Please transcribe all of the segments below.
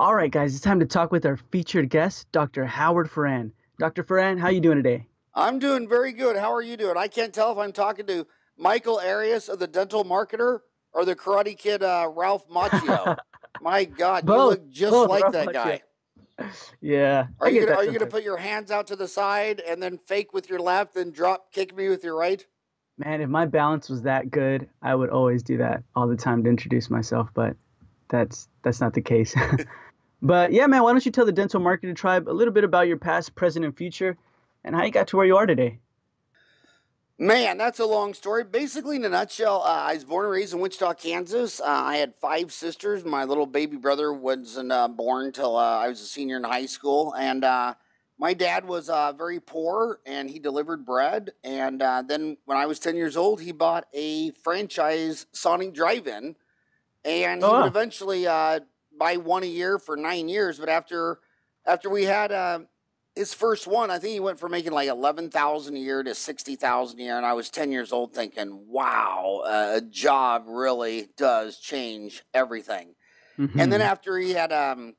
All right, guys, it's time to talk with our featured guest, Dr. Howard Farran. Dr. Farran, how are you doing today? I'm doing very good. How are you doing? I can't tell if I'm talking to Michael Arias of the Dental Marketer or the Karate Kid uh, Ralph Macchio. My God, Both, you look just both, like Ralph that Macchio. guy. Yeah. Are you gonna, are you gonna put your hands out to the side and then fake with your left and drop kick me with your right? Man, if my balance was that good, I would always do that all the time to introduce myself, but that's that's not the case. but yeah, man, why don't you tell the Dental Marketer Tribe a little bit about your past, present, and future, and how you got to where you are today? Man, that's a long story. Basically, in a nutshell, uh, I was born and raised in Wichita, Kansas. Uh, I had five sisters. My little baby brother wasn't uh, born till uh, I was a senior in high school, and uh, my dad was uh, very poor, and he delivered bread. And uh, then, when I was ten years old, he bought a franchise Sonic Drive-In, and he Oh, would eventually buy one a year for nine years. But after after we had uh, his first one, I think he went from making like eleven thousand a year to sixty thousand a year, and I was ten years old, thinking, "Wow, uh, a job really does change everything." And then Mhm. after he had um,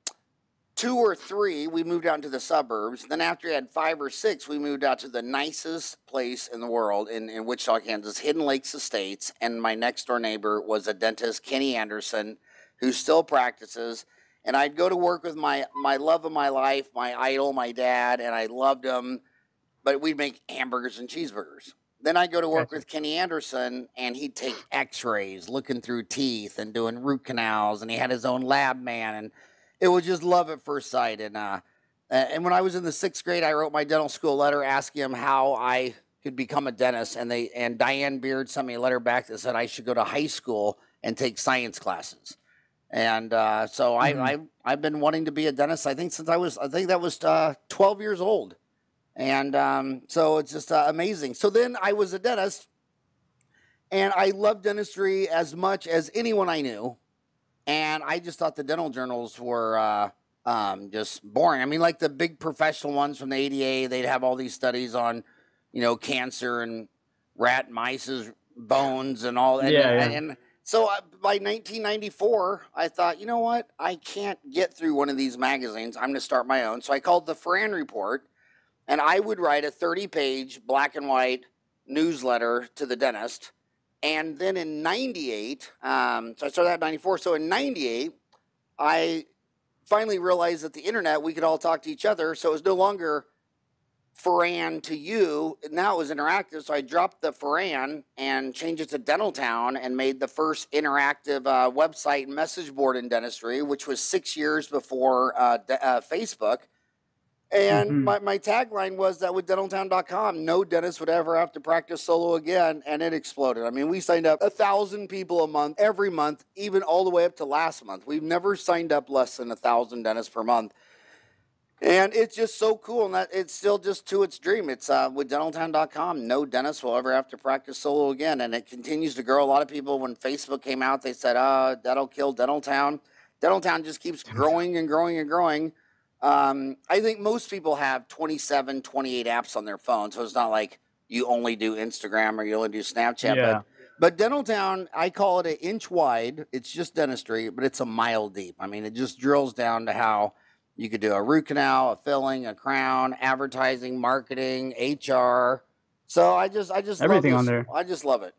two or three, we moved out to the suburbs. Then after he had five or six, we moved out to the nicest place in the world in, in Wichita, Kansas, Hidden Lakes Estates. And my next door neighbor was a dentist, Kenny Anderson, who still practices. And I'd go to work with my my love of my life, my idol, my dad, and I loved him. But we'd make hamburgers and cheeseburgers. Then I'd go to work Gotcha. with Kenny Anderson, and he'd take X-rays, looking through teeth and doing root canals, and he had his own lab man, and it was just love at first sight. And uh, and when I was in the sixth grade, I wrote my dental school letter asking him how I could become a dentist, and they and Diane Beard sent me a letter back that said I should go to high school and take science classes. And uh, so I, Mhm. I I've been wanting to be a dentist. I think since I was I think that was uh, 12 years old, and um, so it's just uh, amazing. So then I was a dentist, and I loved dentistry as much as anyone I knew, and I just thought the dental journals were uh, um, just boring. I mean, like the big professional ones from the ADA, they'd have all these studies on, you know, cancer and rat mice's bones and all that. Yeah, and, and so uh, by 1994, I thought, you know what? I can't get through one of these magazines. I'm going to start my own. So I called the Farran Report, and I would write a 30 page black and white newsletter to the dentist. And then in 98, um, so I started in 94. So in 98, I finally realized that the internet, we could all talk to each other. So it was no longer Farran to you. Now it was interactive. So I dropped the Farran and changed it to Dental Town and made the first interactive uh, website and message board in dentistry, which was six years before uh, de- uh, Facebook. And Mhm. my, my tagline was that with dentaltown.com, no dentist would ever have to practice solo again. And it exploded. I mean, we signed up a thousand people a month, every month, even all the way up to last month. We've never signed up less than a thousand dentists per month. And it's just so cool. And that it's still just to its dream. It's uh, with dentaltown.com. No dentist will ever have to practice solo again. And it continues to grow. A lot of people, when Facebook came out, they said, oh, that'll kill Dentaltown. Dentaltown just keeps growing and growing and growing. Um, I think most people have 27, 28 apps on their phone. So it's not like you only do Instagram or you only do Snapchat. Yeah. But, but Dentaltown, I call it an inch wide. It's just dentistry, but it's a mile deep. I mean, it just drills down to how you could do a root canal, a filling, a crown, advertising, marketing, HR. So I just, I just Everything love on there. I just love it.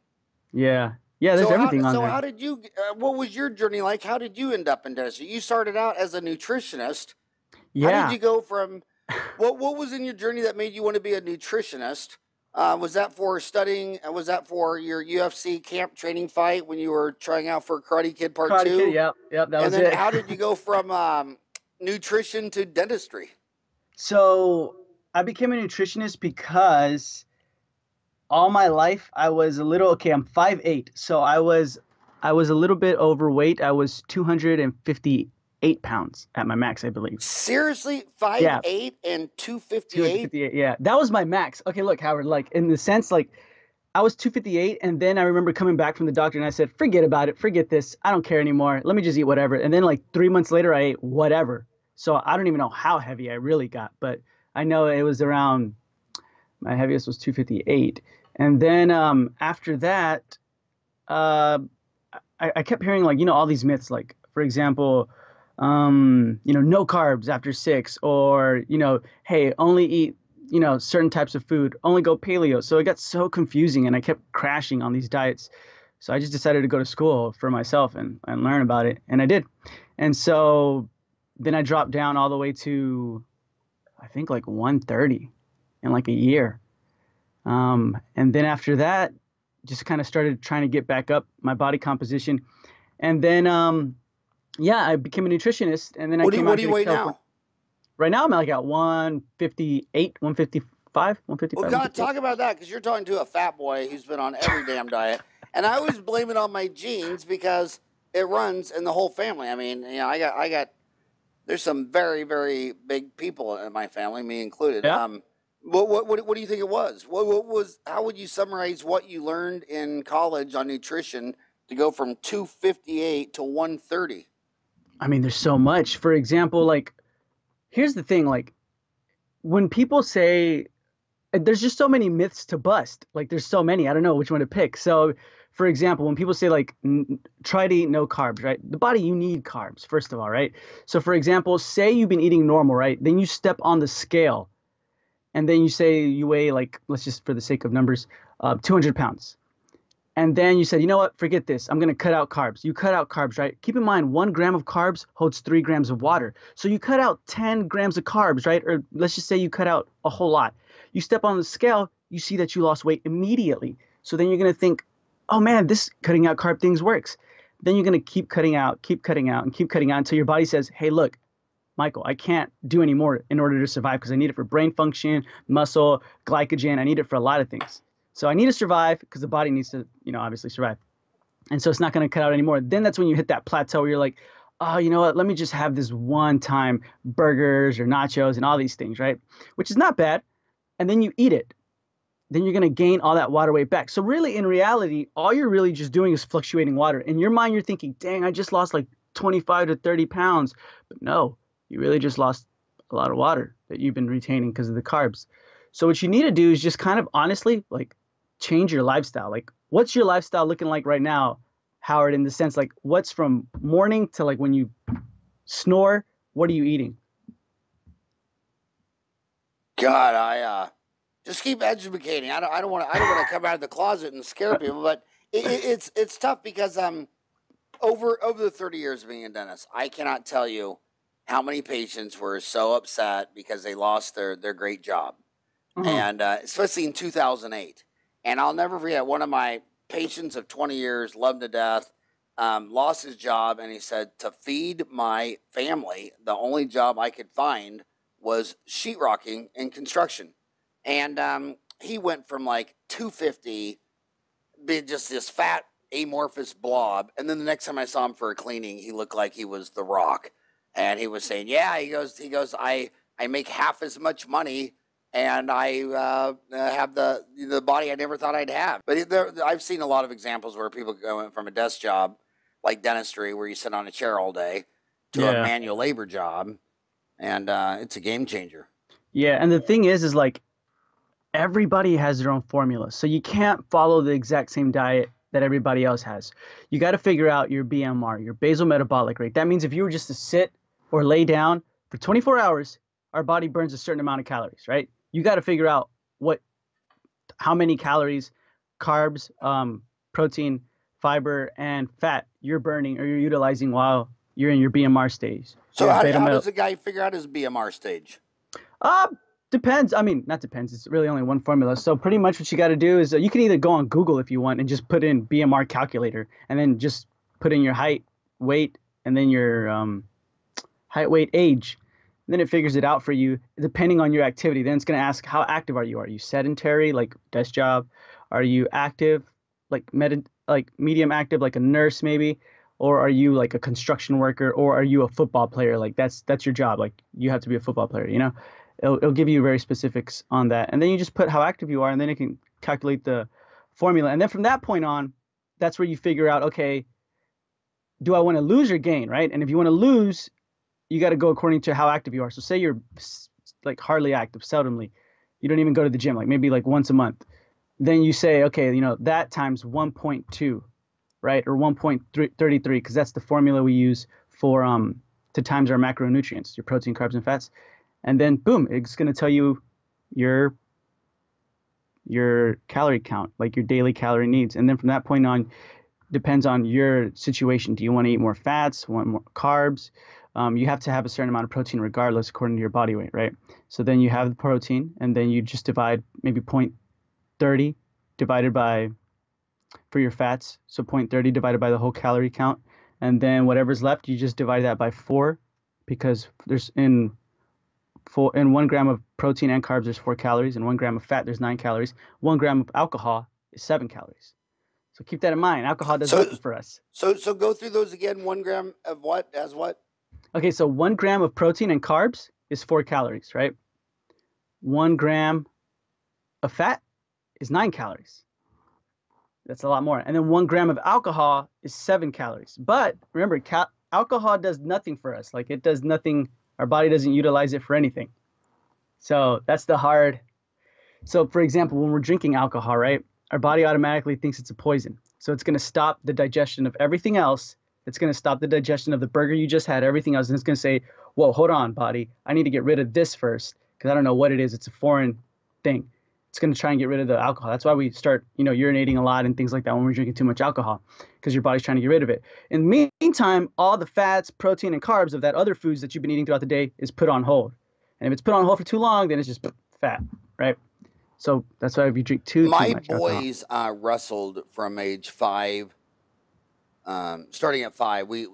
Yeah. Yeah, there's so everything how, on so there. how did you? Uh, what was your journey like? How did you end up in dentistry? You started out as a nutritionist. Yeah. How did you go from? What What was in your journey that made you want to be a nutritionist? Uh, was that for studying? uh, Was that for your UFC camp training fight when you were trying out for Karate Kid Part Karate Two? Kid, yep, yep, that and was then it. how did you go from um, nutrition to dentistry? So I became a nutritionist because all my life I was a little okay, I'm 5'8. So I was I was a little bit overweight. I was 258 pounds at my max, I believe. Seriously, five Yeah. eight and two fifty eight. 258, yeah. That was my max. Okay, look, Howard, like in the sense like I was 258 and then I remember coming back from the doctor and I said, "Forget about it. Forget this. I don't care anymore. Let me just eat whatever." And then like 3 months later I ate whatever. So I don't even know how heavy I really got, but I know it was around my heaviest was 258. And then um after that uh I, I kept hearing like, you know, all these myths like for example, um, you know, no carbs after six, or you know, hey, only eat you know certain types of food, only go paleo. So it got so confusing, and I kept crashing on these diets. So I just decided to go to school for myself and and learn about it, and I did. And so then I dropped down all the way to, I think like 130 in like a year. Um, and then after that, just kind of started trying to get back up my body composition. And then, um, yeah, I became a nutritionist. And then What I do you, came what do you weigh now? Right now, I'm like at 158, 155, 155. Well, God, talk about that because you're talking to a fat boy who's been on every damn diet, and I always blame it on my genes because it runs in the whole family. I mean, you know, I got, I got. There's some very, very big people in my family, me included. Yeah. Um, what, what, what, what do you think it was? What, what was? How would you summarize what you learned in college on nutrition to go from 258 to 130? I mean, there's so much. For example, like, here's the thing like, when people say, there's just so many myths to bust. Like, there's so many. I don't know which one to pick. So, for example, when people say, like, try to eat no carbs, right? The body, you need carbs, first of all, right? So, for example, say you've been eating normal, right? Then you step on the scale and then you say you weigh, like, let's just for the sake of numbers, uh, 200 pounds. And then you said, you know what? Forget this. I'm going to cut out carbs. You cut out carbs, right? Keep in mind, one gram of carbs holds three grams of water. So you cut out 10 grams of carbs, right? Or let's just say you cut out a whole lot. You step on the scale, you see that you lost weight immediately. So then you're going to think, oh man, this cutting out carb things works. Then you're going to keep cutting out, keep cutting out, and keep cutting out until your body says, hey, look, Michael, I can't do any more in order to survive because I need it for brain function, muscle, glycogen. I need it for a lot of things. So I need to survive because the body needs to, you know, obviously survive. And so it's not going to cut out anymore. Then that's when you hit that plateau where you're like, oh, you know what? Let me just have this one time burgers or nachos and all these things, right? Which is not bad. And then you eat it. Then you're going to gain all that water weight back. So really, in reality, all you're really just doing is fluctuating water. In your mind, you're thinking, dang, I just lost like 25 to 30 pounds. But no, you really just lost a lot of water that you've been retaining because of the carbs. So what you need to do is just kind of honestly like change your lifestyle. Like what's your lifestyle looking like right now, Howard, in the sense like what's from morning to like when you snore, what are you eating? God, I uh, just keep educating. I don't, I don't want to, I don't want to come out of the closet and scare people, but it, it, it's, it's tough because um, over over the thirty years of being a dentist, I cannot tell you how many patients were so upset because they lost their their great job, Mhm. and uh, especially in two thousand eight. And I'll never forget one of my patients of twenty years, loved to death. Um, lost his job, and he said, "To feed my family, the only job I could find was sheetrocking and construction." And um, he went from like 250, being just this fat amorphous blob, and then the next time I saw him for a cleaning, he looked like he was the Rock, and he was saying, "Yeah," he goes, "He goes, I I make half as much money." And I uh, have the the body I never thought I'd have. But there, I've seen a lot of examples where people go from a desk job, like dentistry, where you sit on a chair all day, to Yeah. a manual labor job, and uh, it's a game changer. Yeah, and the thing is, is like everybody has their own formula. So you can't follow the exact same diet that everybody else has. You got to figure out your BMR, your basal metabolic rate. That means if you were just to sit or lay down for 24 hours, our body burns a certain amount of calories, right? You got to figure out what, how many calories, carbs, um, protein, fiber, and fat you're burning or you're utilizing while you're in your BMR stage. So how, how does a guy figure out his BMR stage? Uh, depends. I mean, not depends. It's really only one formula. So pretty much what you got to do is uh, you can either go on Google if you want and just put in BMR calculator and then just put in your height, weight, and then your um, height, weight, age. And then it figures it out for you depending on your activity. Then it's going to ask how active are you? Are you sedentary, like desk job? Are you active, like med- like medium active, like a nurse maybe? Or are you like a construction worker? Or are you a football player? Like that's that's your job. Like you have to be a football player, you know? It'll, it'll give you very specifics on that. And then you just put how active you are and then it can calculate the formula. And then from that point on that's where you figure out okay do i want to lose or gain right? And if you want to lose you got to go according to how active you are. So say you're like hardly active seldomly. You don't even go to the gym like maybe like once a month. Then you say okay you know that times 1.2 right? Or 1.33 because that's the formula we use for um to times our macronutrients, your protein, carbs, and fats, and then boom, it's going to tell you your your calorie count, like your daily calorie needs, and then from that point on, depends on your situation. Do you want to eat more fats, want more carbs? Um, you have to have a certain amount of protein regardless according to your body weight, right? So then you have the protein, and then you just divide maybe 0.30 divided by for your fats, so 0.30 divided by the whole calorie count, and then whatever's left, you just divide that by four, because there's in four in one gram of protein and carbs there's four calories, and one gram of fat there's nine calories. One gram of alcohol is seven calories. So keep that in mind. Alcohol does So- nothing for us. So so go through those again. One gram of what as what? Okay, so one gram of protein and carbs is four calories, right? One gram of fat is nine calories. That's a lot more. And then one gram of alcohol is seven calories. But remember, ca- alcohol does nothing for us. Like it does nothing, our body doesn't utilize it for anything. So that's the hard. So, for example, when we're drinking alcohol, right, our body automatically thinks it's a poison. So it's going to stop the digestion of everything else. It's going to stop the digestion of the burger you just had, everything else. And it's going to say, whoa, hold on, body. I need to get rid of this first because I don't know what it is. It's a foreign thing. It's going to try and get rid of the alcohol. That's why we start, you know, urinating a lot and things like that when we're drinking too much alcohol because your body's trying to get rid of it. In the meantime, all the fats, protein, and carbs of that other foods that you've been eating throughout the day is put on hold. And if it's put on hold for too long, then it's just fat, right? So that's why if you drink too, too My much alcohol- boys uh, wrestled from age five, um, starting at five. We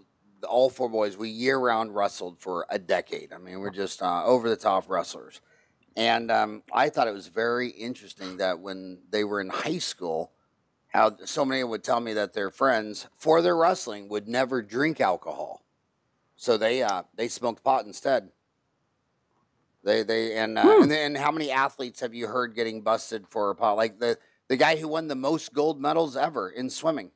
all four boys we year round wrestled for a decade. I mean, we're just uh, over the top wrestlers. And um, I thought it was very interesting that when they were in high school, how so many would tell me that their friends for their wrestling would never drink alcohol, so they uh, they smoked pot instead. They they and uh, Hmm. and then how many athletes have you heard getting busted for pot? Like the the guy who won the most gold medals ever in swimming,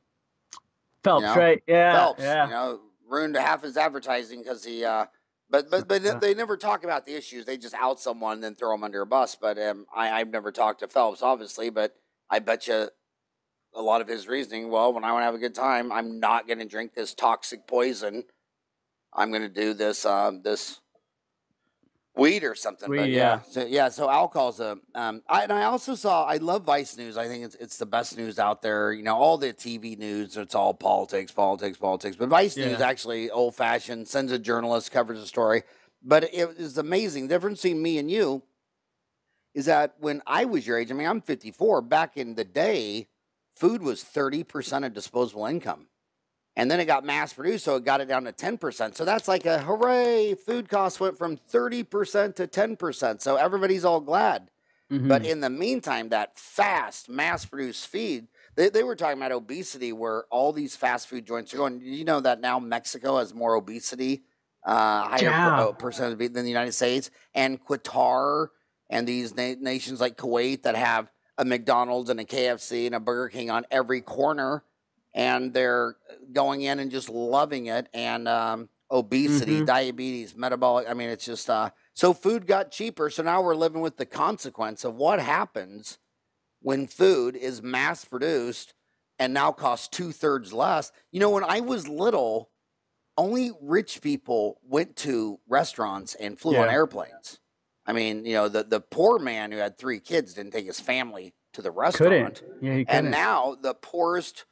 Phelps, know, right? Yeah, Phelps. yeah. You know, ruined half his advertising because he. Uh, but but but Yeah. they never talk about the issues. They just out someone and then throw them under a bus. But um, I I've never talked to Phelps, obviously. But I bet you a lot of his reasoning. Well, when I want to have a good time, I'm not going to drink this toxic poison. I'm going to do this um, this weed or something. but yeah, yeah. so yeah, so alcohol's a. Um, I, and I also saw. I love Vice News. I think it's it's the best news out there. You know, all the TV news. It's all politics, politics, politics. But Vice News Yeah. actually old fashioned. Sends a journalist, covers a story. But it is amazing. The difference between me and you is that when I was your age, I mean, I'm 54. Back in the day, food was 30% of disposable income. And then it got mass produced, so it got it down to 10%. So that's like a hooray, food costs went from 30% to 10%. So everybody's all glad. But Mhm. in the meantime, that fast, mass produced feed, they, they were talking about obesity where all these fast food joints are going. You know that now Mexico has more obesity, uh, higher per- Yeah. uh, percent of it than the United States? And Qatar and these na- nations like Kuwait that have a McDonald's and a KFC and a Burger King on every corner, and they're going in and just loving it. And um, obesity, Mhm. diabetes, metabolic. I mean, it's just uh, so food got cheaper. So now we're living with the consequence of what happens when food is mass produced and now costs two thirds less. You know, when I was little, only rich people went to restaurants and flew on airplanes. I mean, you know, the, the poor man who had three kids didn't take his family to the restaurant. couldn't. Yeah, he couldn't. And now the poorest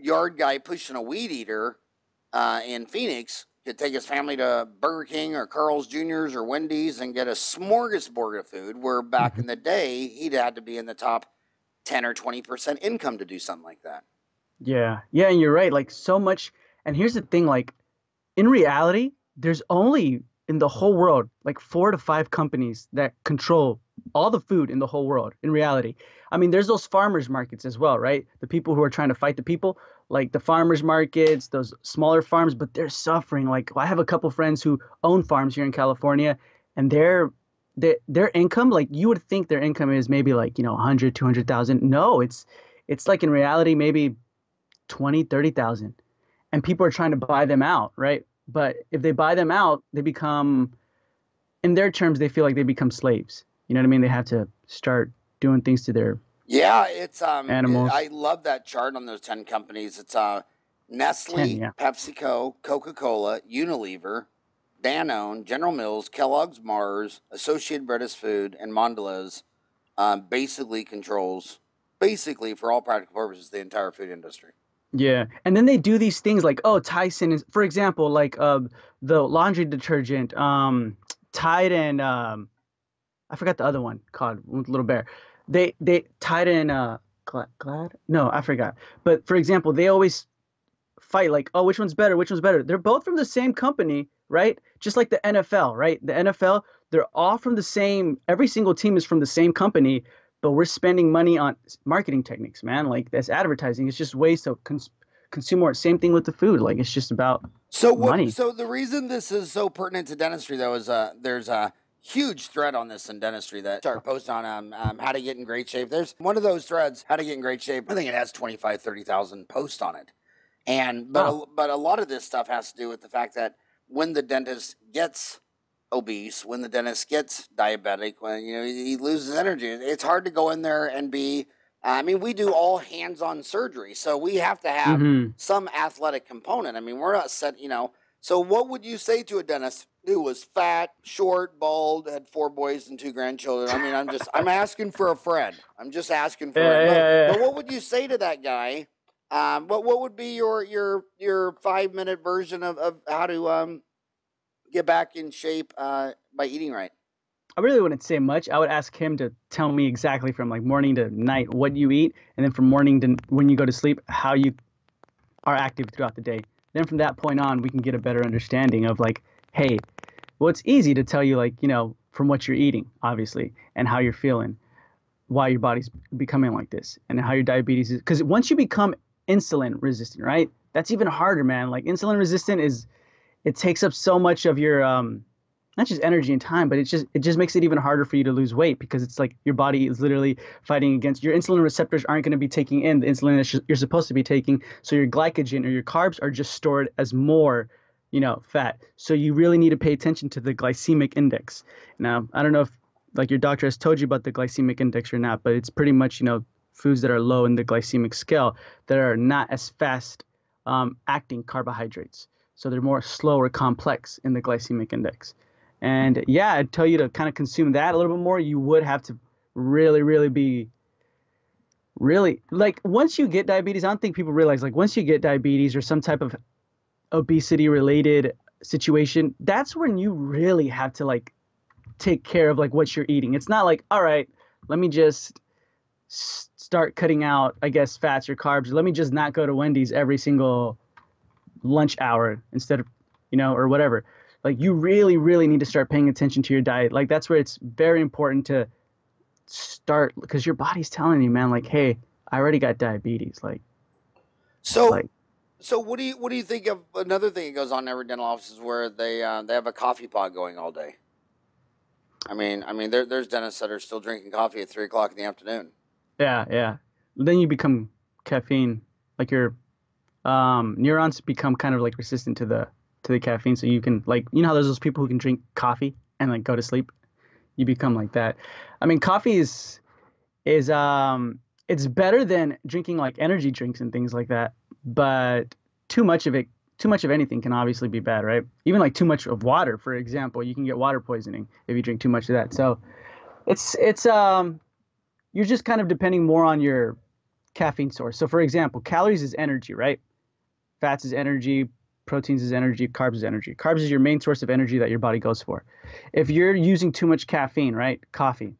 yard guy pushing a weed eater uh, in Phoenix could take his family to Burger King or Carl's Jr.'s or Wendy's and get a smorgasbord of food. Where back Mm-hmm. in the day, he'd had to be in the top ten or twenty percent income to do something like that. Yeah, yeah, and you're right. Like so much. And here's the thing: like in reality, there's only in the whole world like four to five companies that control all the food in the whole world. In reality, I mean, there's those farmers markets as well, right? The people who are trying to fight the people, like the farmers markets, those smaller farms, but they're suffering. Like I have a couple friends who own farms here in California, and they're their their income like you would think their income is maybe like you know 100 200,000 no it's it's like in reality maybe 20 30,000 and people are trying to buy them out right but if they buy them out they become in their terms they feel like they become slaves you know what i mean they have to start doing things to their Yeah, it's um. Animals. I love that chart on those ten companies. It's uh, Nestle, 10, yeah. PepsiCo, Coca Cola, Unilever, Danone, General Mills, Kellogg's, Mars, Associated British Food, and Mondelez um, basically controls, basically for all practical purposes, the entire food industry. Yeah, and then they do these things like, oh, Tyson is, for example, like uh, the laundry detergent, um, Tide and um, I forgot the other one called Little Bear. They they Tide and uh, Glad, Glad? No, I forgot. But for example, they always fight like, oh, which one's better? Which one's better? They're both from the same company, right? Just like the NFL, right? The NFL, they're all from the same. Every single team is from the same company, but we're spending money on marketing techniques, man. Like that's advertising. It's just ways to cons- consume more. Same thing with the food. Like it's just about so what, money. So the reason this is so pertinent to dentistry, though, is uh, there's a huge thread on this in dentistry that start post on um, um, how to get in great shape. There's one of those threads, how to get in great shape. I think it has 25, 30,000 posts on it. And but Wow. a, but a lot of this stuff has to do with the fact that when the dentist gets obese, when the dentist gets diabetic, when you know he he loses energy, it's hard to go in there and be. I mean, we do all hands-on surgery, so we have to have Mhm. some athletic component. I mean, we're not set, you know. So, what would you say to a dentist who was fat, short, bald, had four boys and two grandchildren? I mean, I'm just, I'm asking for a friend. I'm just asking for. Yeah, a, but, yeah, yeah. but what would you say to that guy? Um, what what would be your your your five minute version of, of how to um get back in shape uh, by eating right? I really wouldn't say much. I would ask him to tell me exactly from like morning to night what you eat, and then from morning to when you go to sleep, how you are active throughout the day. Then from that point on, we can get a better understanding of like, hey, well, it's easy to tell you like, you know, from what you're eating, obviously, and how you're feeling, why your body's becoming like this, and how your diabetes is. Because once you become insulin resistant, right? That's even harder, man. Like insulin resistant is, it takes up so much of your um, not just energy and time, but it just it just makes it even harder for you to lose weight because it's like your body is literally fighting against your insulin receptors aren't going to be taking in the insulin that you're supposed to be taking, so your glycogen or your carbs are just stored as more, you know, fat. So you really need to pay attention to the glycemic index. Now, I don't know if like your doctor has told you about the glycemic index or not, but it's pretty much you know foods that are low in the glycemic scale that are not as fast um, acting carbohydrates. So they're more slow or complex in the glycemic index. And yeah, I'd tell you to kind of consume that a little bit more. You would have to really, really be really like once you get diabetes, I don't think people realize like once you get diabetes or some type of obesity related situation, that's when you really have to like take care of like what you're eating. It's not like, all right, let me just start cutting out, I guess, fats or carbs. Let me just not go to Wendy's every single lunch hour instead of, you know, or whatever. Like you really, really need to start paying attention to your diet. Like that's where it's very important to start because your body's telling you, man, like, hey, I already got diabetes. Like, So, like so what do you what do you think of another thing that goes on in every dental office is where they uh, they have a coffee pot going all day. I mean, I mean, there, there's dentists that are still drinking coffee at three o'clock in the afternoon. yeah, yeah. Then you become caffeine, like your um, neurons become kind of like resistant to the to the caffeine. So you can like, you know how there's those people who can drink coffee and like go to sleep. You become like that. I mean, coffee is is um it's better than drinking like energy drinks and things like that. But too much of it, too much of anything can obviously be bad, right? Even like too much of water, for example, you can get water poisoning if you drink too much of that. So it's it's um you're just kind of depending more on your caffeine source. So for example, calories is energy, right? Fats is energy, proteins is energy, carbs is energy. Carbs is your main source of energy that your body goes for. If you're using too much caffeine, right? Coffee.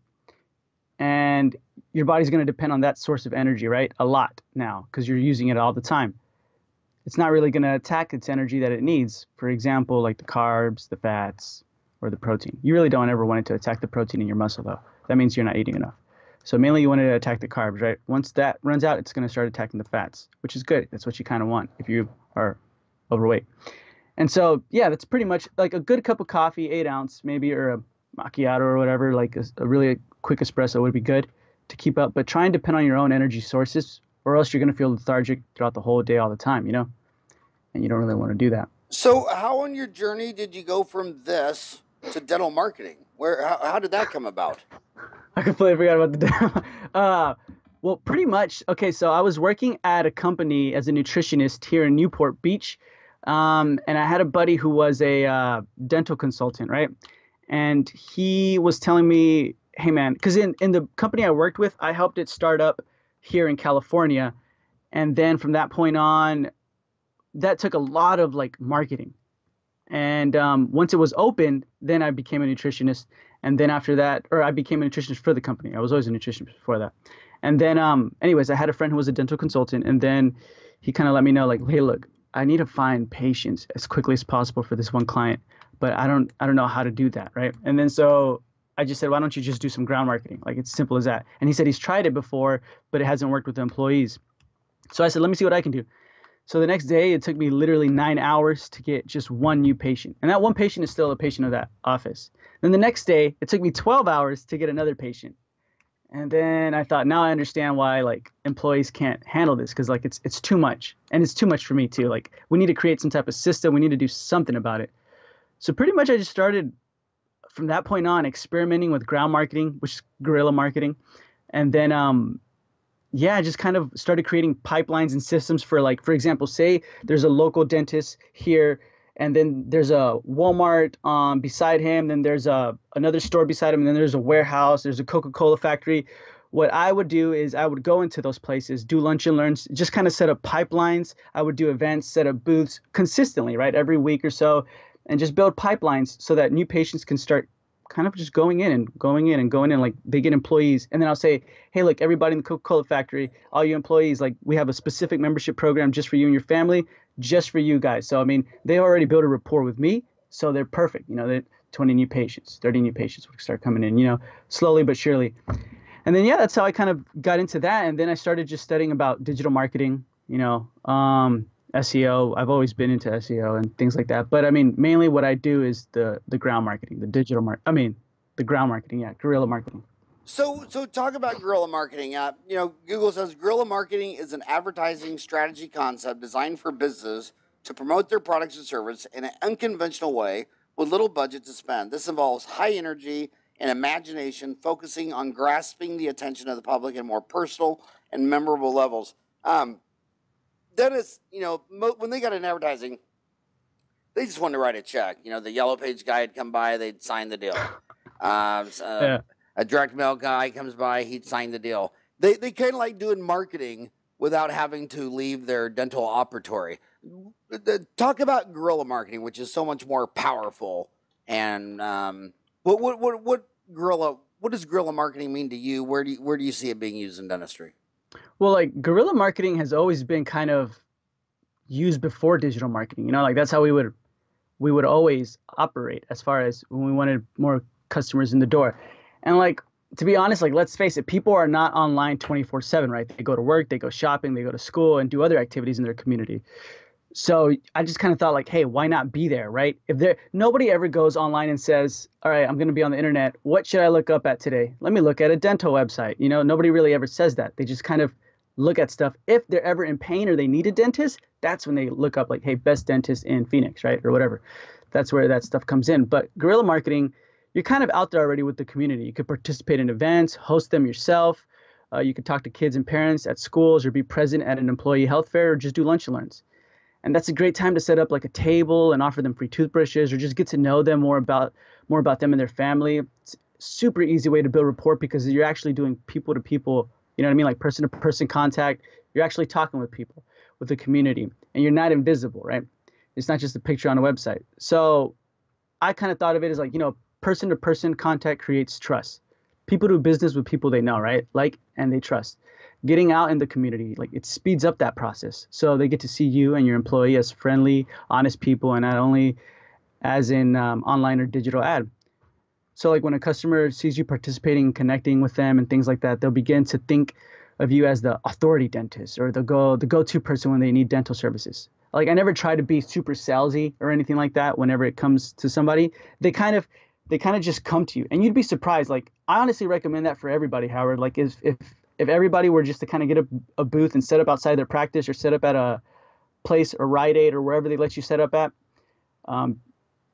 And your body's going to depend on that source of energy, right? A lot now because you're using it all the time. It's not really going to attack its energy that it needs. For example, like the carbs, the fats, or the protein. You really don't ever want it to attack the protein in your muscle though. That means you're not eating enough. So mainly you want it to attack the carbs, right? Once that runs out, it's going to start attacking the fats, which is good. That's what you kind of want if you are overweight. And so, yeah, that's pretty much like a good cup of coffee, eight ounce maybe, or a macchiato or whatever. Like a, a really quick espresso would be good to keep up. But try and depend on your own energy sources, or else you're going to feel lethargic throughout the whole day, all the time, you know? And you don't really want to do that. So, how on your journey did you go from this to dental marketing? Where how, how did that come about? I completely forgot about the dental. Uh, well, pretty much. Okay, so I was working at a company as a nutritionist here in Newport Beach. Um, and I had a buddy who was a uh, dental consultant, right? And he was telling me, hey man, because in, in the company I worked with, I helped it start up here in California. And then from that point on, that took a lot of like marketing. And um, once it was open, then I became a nutritionist. And then after that, or I became a nutritionist for the company. I was always a nutritionist before that. And then, um, anyways, I had a friend who was a dental consultant, and then he kind of let me know, like, hey, look, I need to find patients as quickly as possible for this one client, but I don't, I don't know how to do that, right? And then so I just said, why don't you just do some ground marketing? Like it's simple as that. And he said he's tried it before, but it hasn't worked with the employees. So I said, let me see what I can do. So the next day, it took me literally nine hours to get just one new patient. And that one patient is still a patient of that office. Then the next day, it took me 12 hours to get another patient. And then I thought, now I understand why like employees can't handle this because like it's it's too much, and it's too much for me too. Like we need to create some type of system. We need to do something about it. So pretty much, I just started from that point on experimenting with ground marketing, which is guerrilla marketing, and then um, yeah, just kind of started creating pipelines and systems for like, for example, say there's a local dentist here and then there's a Walmart um, beside him, then there's a another store beside him, and then there's a warehouse, there's a Coca-Cola factory. What I would do is I would go into those places, do lunch and learns, just kind of set up pipelines. I would do events, set up booths consistently, right, every week or so, and just build pipelines so that new patients can start kind of just going in and going in and going in. Like they get employees and then i'll say hey look everybody in the coca-cola factory all you employees like we have a specific membership program just for you and your family just for you guys. So i mean they already built a rapport with me so they're perfect you know they're 20 new patients 30 new patients will start coming in you know slowly but surely. And then yeah that's how i kind of got into that and then i started just studying about digital marketing you know um, SEO. I've always been into SEO and things like that. But I mean, mainly what I do is the the ground marketing, the digital mark. I mean, the ground marketing, yeah, guerrilla marketing. So, so talk about guerrilla marketing. Uh, you know, Google says guerrilla marketing is an advertising strategy concept designed for businesses to promote their products and service in an unconventional way with little budget to spend. This involves high energy and imagination, focusing on grasping the attention of the public in more personal and memorable levels. Um, Dennis, you know, mo- when they got in advertising, they just wanted to write a check. You know, the yellow page guy had come by, they'd sign the deal. Uh, uh, yeah. A direct mail guy comes by, he'd sign the deal. They, they kind of like doing marketing without having to leave their dental operatory. Talk about guerrilla marketing, which is so much more powerful. And um, what, what, what, what guerrilla, what does guerrilla marketing mean to you? Where do you, where do you see it being used in dentistry? Well, like guerrilla marketing has always been kind of used before digital marketing. You know, like that's how we would we would always operate as far as when we wanted more customers in the door. And like to be honest, like let's face it, people are not online 24/7, right? They go to work, they go shopping, they go to school and do other activities in their community. So I just kind of thought like, hey, why not be there, right? If there nobody ever goes online and says, "All right, I'm going to be on the internet. What should I look up at today? Let me look at a dental website." You know, nobody really ever says that. They just kind of look at stuff. If they're ever in pain or they need a dentist, that's when they look up like, "Hey, best dentist in Phoenix," right? Or whatever. That's where that stuff comes in. But guerrilla marketing, you're kind of out there already with the community. You could participate in events, host them yourself. Uh, you could talk to kids and parents at schools or be present at an employee health fair or just do lunch and learns and that's a great time to set up like a table and offer them free toothbrushes or just get to know them more about more about them and their family it's super easy way to build rapport because you're actually doing people to people you know what i mean? Like person to person contact. You're actually talking with people with the community and you're not invisible right? It's not just a picture on a website. So i kind of thought of it as like you know person to person contact creates trust. People do business with people they know right? Like and they trust. Getting out in the community like it speeds up that process. So they get to see you and your employee as friendly honest people and not only as in um, online or digital ad so like when a customer sees you participating connecting with them and things like that they'll begin to think of you as the authority dentist or the go the go-to person when they need dental services. Like i never try to be super salesy or anything like that whenever it comes to somebody. They kind of they kind of just come to you. And you'd be surprised like i honestly recommend that for everybody howard. Like if if if everybody were just to kind of get a, a booth and set up outside their practice or set up at a place or Rite Aid or wherever they let you set up at, um,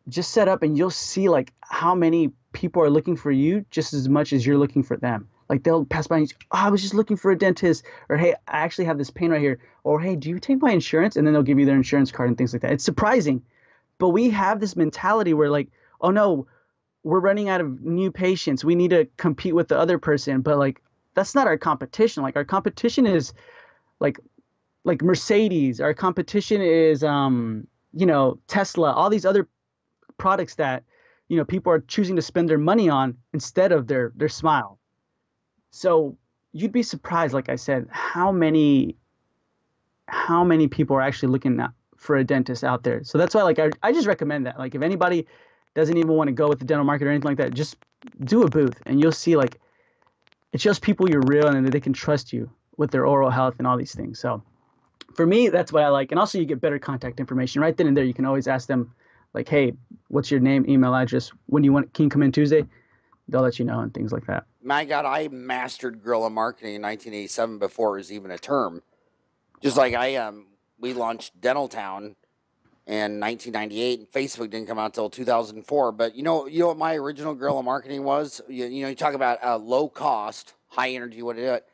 just set up and you'll see like how many people are looking for you just as much as you're looking for them. Like they'll pass by and say, oh, I was just looking for a dentist, or hey, I actually have this pain right here, or hey, do you take my insurance? And then they'll give you their insurance card and things like that. It's surprising, but we have this mentality where like, oh no, we're running out of new patients. We need to compete with the other person, but like that's not our competition. Like our competition is like like Mercedes. Our competition is um you know Tesla. All these other products that you know people are choosing to spend their money on instead of their their smile. So you'd be surprised, like I said, how many how many people are actually looking for a dentist out there. So that's why like I, I just recommend that. Like if anybody doesn't even want to go with the dental market or anything like that, just do a booth and you'll see like it shows people you're real and that they can trust you with their oral health and all these things. So for me, that's what I like. And also you get better contact information right then and there. You can always ask them like, Hey, what's your name, email address? When do you want, can you come in Tuesday? They'll let you know and things like that. My God, I mastered guerrilla marketing in 1987 before it was even a term. Just like I, um, we launched Dental Town in 1998 and facebook didn't come out until 2004 but you know you know what my original guerrilla marketing was you, you know you talk about uh, low cost high energy what to do it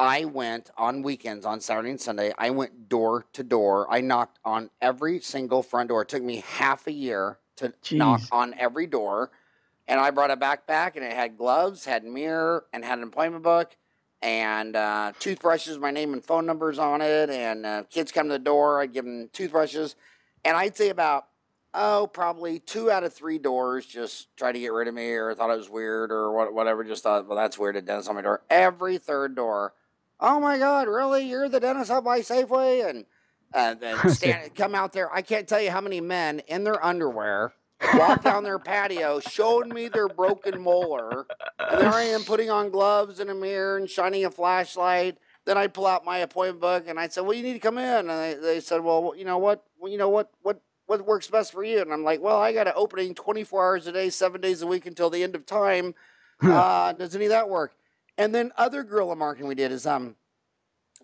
i went on weekends on saturday and sunday i went door to door i knocked on every single front door it took me half a year to Jeez. knock on every door and i brought a backpack and it had gloves had mirror and had an appointment book and uh, toothbrushes my name and phone numbers on it and uh, kids come to the door i give them toothbrushes and I'd say about, oh, probably two out of three doors just try to get rid of me or thought it was weird or whatever. Just thought, well, that's weird. A dentist on my door. Every third door, oh my God, really? You're the dentist up by Safeway? And, uh, and stand, come out there. I can't tell you how many men in their underwear walk down their patio, showing me their broken molar. And there I am putting on gloves and a mirror and shining a flashlight then I'd pull out my appointment book and I'd say, "Well, you need to come in." And they, they said, "Well, you know what? Well, you know what? What what works best for you?" And I'm like, "Well, I got an opening 24 hours a day, seven days a week until the end of time. uh, does any of that work?" And then other guerrilla marketing we did is um,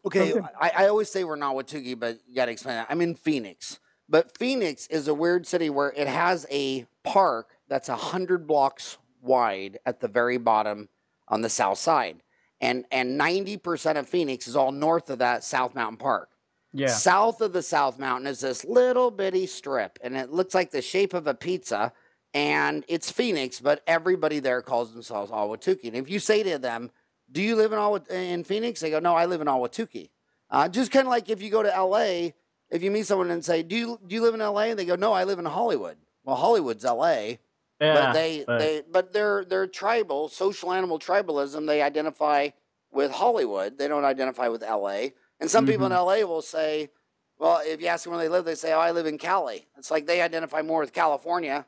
okay. okay. I, I always say we're not Ahwatukee, but you got to explain that. I'm in Phoenix, but Phoenix is a weird city where it has a park that's a hundred blocks wide at the very bottom on the south side and and 90% of Phoenix is all north of that South Mountain Park. Yeah. South of the South Mountain is this little bitty strip, and it looks like the shape of a pizza. And it's Phoenix, but everybody there calls themselves Ahwatukee. And if you say to them, "Do you live in Ahwat- in Phoenix?" They go, "No, I live in Ahwatukee." Uh, just kind of like if you go to L.A., if you meet someone and say, "Do you do you live in L.A.?" and they go, "No, I live in Hollywood." Well, Hollywood's L.A. Yeah, but they but... they but they're they're tribal, social animal tribalism. They identify with Hollywood. They don't identify with L.A. And some mm-hmm. people in mm-hmm. L.A. will say, well, if you ask them where they live, they say, oh, I live in Cali. It's like they identify more with California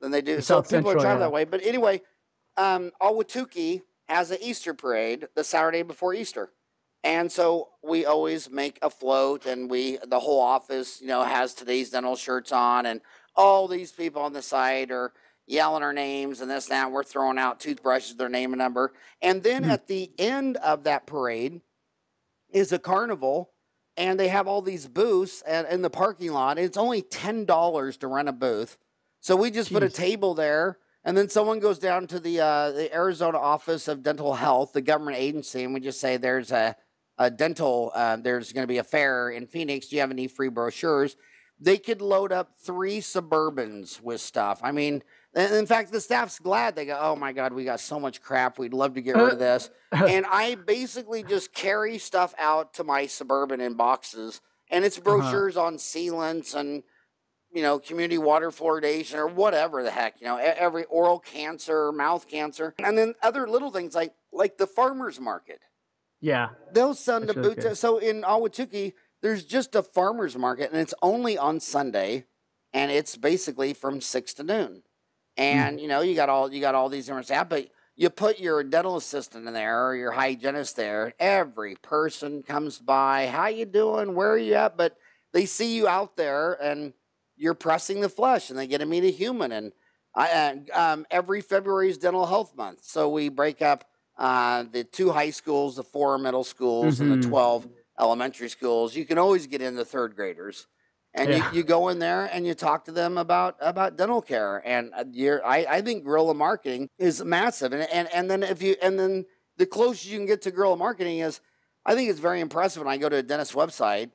than they do. The so people Central, are trying yeah. that way. But anyway, um, Ahwatukee has an Easter parade the Saturday before Easter. And so we always make a float, and we the whole office, you know, has today's dental shirts on, and all these people on the side are yelling our names and this and that. We're throwing out toothbrushes, their name and number. And then mm-hmm. at the end of that parade is a carnival, and they have all these booths at, in the parking lot. It's only $10 to rent a booth. So we just Jeez. put a table there. And then someone goes down to the uh, the Arizona Office of Dental Health, the government agency, and we just say there's a, a dental, uh, there's going to be a fair in Phoenix. Do you have any free brochures? They could load up three Suburbans with stuff. I mean, in fact, the staff's glad. They go, "Oh my God, we got so much crap. We'd love to get rid of this." and I basically just carry stuff out to my suburban in boxes, and it's uh-huh. brochures uh-huh. on sealants and you know community water fluoridation or whatever the heck. You know, every oral cancer, mouth cancer, and then other little things like like the farmers market. Yeah, they'll send the boots. So in Ahwatukee, there's just a farmers market, and it's only on Sunday, and it's basically from six to noon. Hmm. and you know you got all you got all these different staff, but you put your dental assistant in there or your hygienist there. Every person comes by, how you doing? Where are you at? But they see you out there and you're pressing the flesh, and they get to meet a human. And I, um, every February is Dental Health Month, so we break up uh, the two high schools, the four middle schools, mm-hmm. and the mm-hmm. twelve elementary schools. You can always get in the third graders and yeah. you, you go in there and you talk to them about about dental care and uh, you're I, I think guerrilla marketing is massive and, and and then if you and then the closest you can get to guerrilla marketing is I think it's very impressive when I go to a dentist website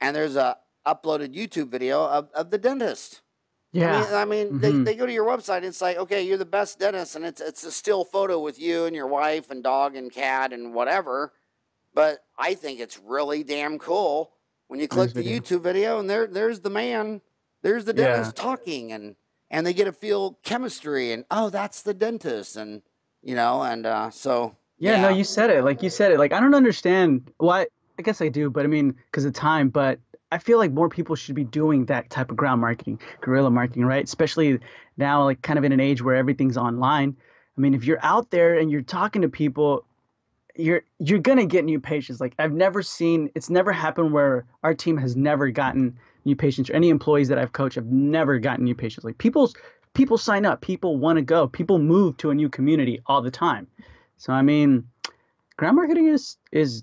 and there's a uploaded YouTube video of, of the dentist. Yeah. I mean, I mean Mhm. they, they go to your website and it's like, okay, you're the best dentist, and it's it's a still photo with you and your wife and dog and cat and whatever. But I think it's really damn cool when you click the video. YouTube video and there there's the man, there's the Yeah. dentist talking and and they get to feel chemistry and oh that's the dentist and you know and uh, so Yeah, no, you said it. Like you said it. Like I don't understand why. I guess I do, but I mean, because of time. But I feel like more people should be doing that type of ground marketing, guerrilla marketing, right? Especially now, like kind of in an age where everything's online. I mean, if you're out there and you're talking to people, you're you're gonna get new patients. Like I've never seen. It's never happened where our team has never gotten new patients. Or any employees that I've coached have never gotten new patients. Like people's people sign up. People want to go. People move to a new community all the time. So I mean, ground marketing is is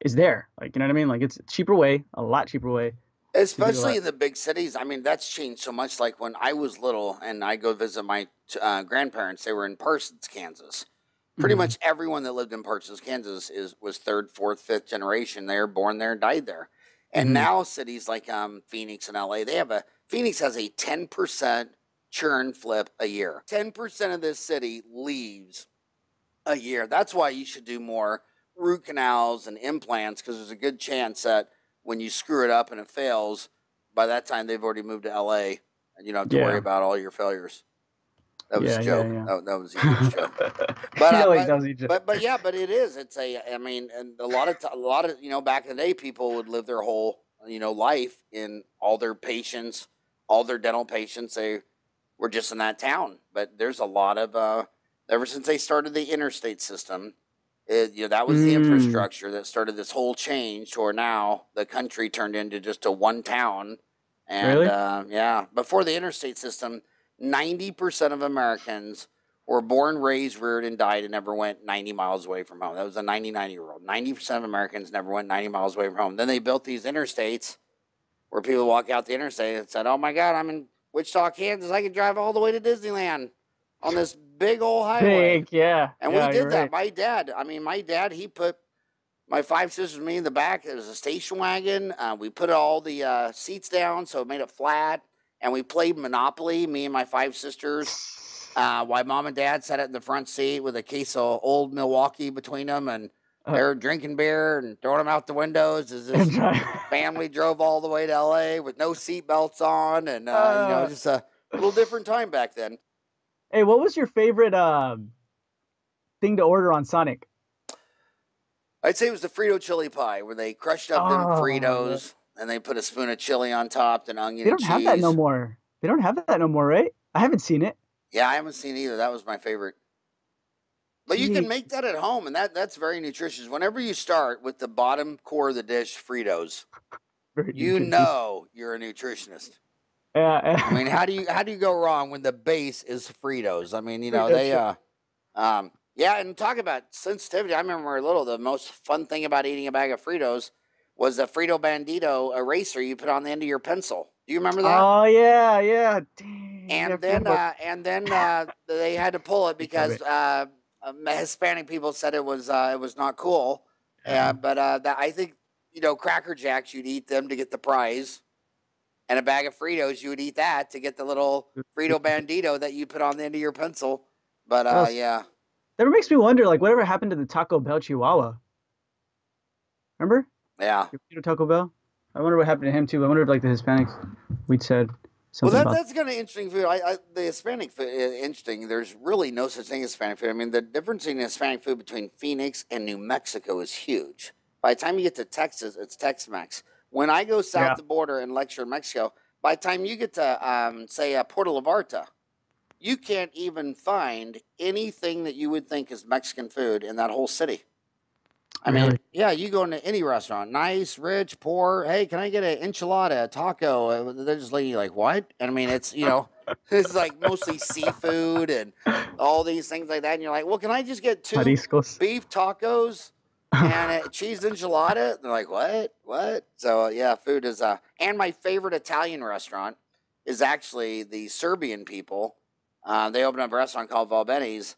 is there. Like you know what I mean? Like it's a cheaper way, a lot cheaper way. Especially in the big cities. I mean, that's changed so much. Like when I was little and I go visit my uh, grandparents, they were in Parsons, Kansas. Pretty Mhm. much everyone that lived in Parsons, Kansas is was third, fourth, fifth generation. They were born there, and died there. And Mhm. now cities like um, Phoenix and LA, they have a Phoenix has a 10% churn flip a year. 10% of this city leaves a year. That's why you should do more root canals and implants because there's a good chance that when you screw it up and it fails, by that time they've already moved to LA and you don't have to worry about all your failures. That was Yeah, a joke. yeah. That, that was a huge joke. But, uh, but- that was Egypt. But but yeah, but it is. It's a. I mean, and a lot of t- a lot of you know back in the day, people would live their whole you know life in all their patients, all their dental patients. They were just in that town. But there's a lot of uh, ever since they started the interstate system. It, you know that was the Mm. infrastructure that started this whole change to where now the country turned into just a one town. And Really? uh, yeah, before the interstate system, ninety percent of Americans were born, raised, reared, and died and never went 90 miles away from home. That was a 99 year old. 90% of Americans never went 90 miles away from home. Then they built these interstates where people walk out the interstate and said, Oh my God, I'm in Wichita, Kansas. I can drive all the way to Disneyland on this big old highway. Big, yeah. And yeah, we did that. right. My dad, I mean, my dad, he put my five sisters and me in the back. It was a station wagon. Uh, we put all the uh, seats down so it made it flat. And we played Monopoly, me and my five sisters. Uh, while mom and dad sat in the front seat with a case of old Milwaukee between them, and Uh. they're drinking beer and throwing them out the windows as this family drove all the way to LA with no seatbelts on, and uh, you know, Uh. just a little different time back then. Hey, what was your favorite um thing to order on Sonic? I'd say it was the Frito chili pie where they crushed up them Oh. Fritos and they put a spoon of chili on top, then onion They and don't cheese. have that no more. They don't have that no more, right? I haven't seen it. Yeah, I haven't seen either. That was my favorite. But you can Ye- make that at home, and that that's very nutritious. Whenever you start with the bottom core of the dish, Fritos, Very you nutritious. know you're a nutritionist. Yeah, yeah. I mean, how do you how do you go wrong when the base is Fritos? I mean, you know they uh, um, yeah. And talk about sensitivity. I remember we were little. The most fun thing about eating a bag of Fritos was the Frito Bandito eraser you put on the end of your pencil. Do you remember that? Oh yeah, yeah. Dang, and then uh, and then uh, they had to pull it because uh, um, Hispanic people said it was uh, it was not cool. Uh, but uh, that I think you know Cracker Jacks you'd eat them to get the prize, and a bag of Fritos you would eat that to get the little Frito Bandito that you put on the end of your pencil. But uh, yeah, that makes me wonder, like, whatever happened to the Taco Bell Chihuahua? Remember? yeah. You know Taco Bell? I wonder what happened to him too. I wonder if like the Hispanics, we'd said Well, that, that's kind of interesting food. I, I, the Hispanic food is interesting. There's really no such thing as Hispanic food. I mean, the difference in Hispanic food between Phoenix and New Mexico is huge. By the time you get to Texas, it's Tex-Mex. When I go south Yeah. the border and lecture in Mexico, by the time you get to, um, say, uh, Puerto Vallarta, you can't even find anything that you would think is Mexican food in that whole city. I mean, Really? yeah, you go into any restaurant, nice, rich, poor. Hey, can I get an enchilada, a taco? Uh, They're just looking like, what? And I mean, it's, you know, it's like mostly seafood and all these things like that. And you're like, well, can I just get two Mariscos. beef tacos and cheese enchilada? They're like, what? What? So, uh, yeah, food is, uh, and my favorite Italian restaurant is actually the Serbian people. Uh, they opened up a restaurant called Valbeni's.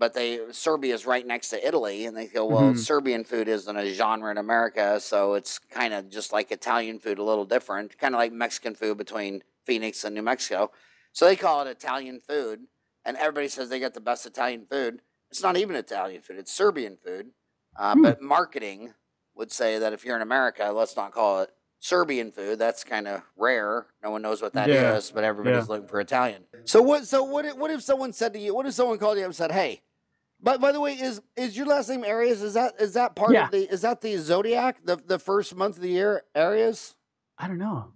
but they Serbia is right next to Italy, and they go, well, Mhm. Serbian food isn't a genre in America, so it's kind of just like Italian food, a little different, kind of like Mexican food between Phoenix and New Mexico. So they call it Italian food, and everybody says they got the best Italian food. It's not even Italian food; it's Serbian food. Uh, Hmm. But marketing would say that if you're in America, let's not call it Serbian food. That's kind of rare. No one knows what that is, Yeah, but everybody's looking for Italian. So what? So what? if- What if someone said to you? What if someone called you up and said, "Hey"? But by the way, is is your last name Arias? Is that is that part Yeah. of the is that the zodiac? The the first month of the year, Arias? I don't know.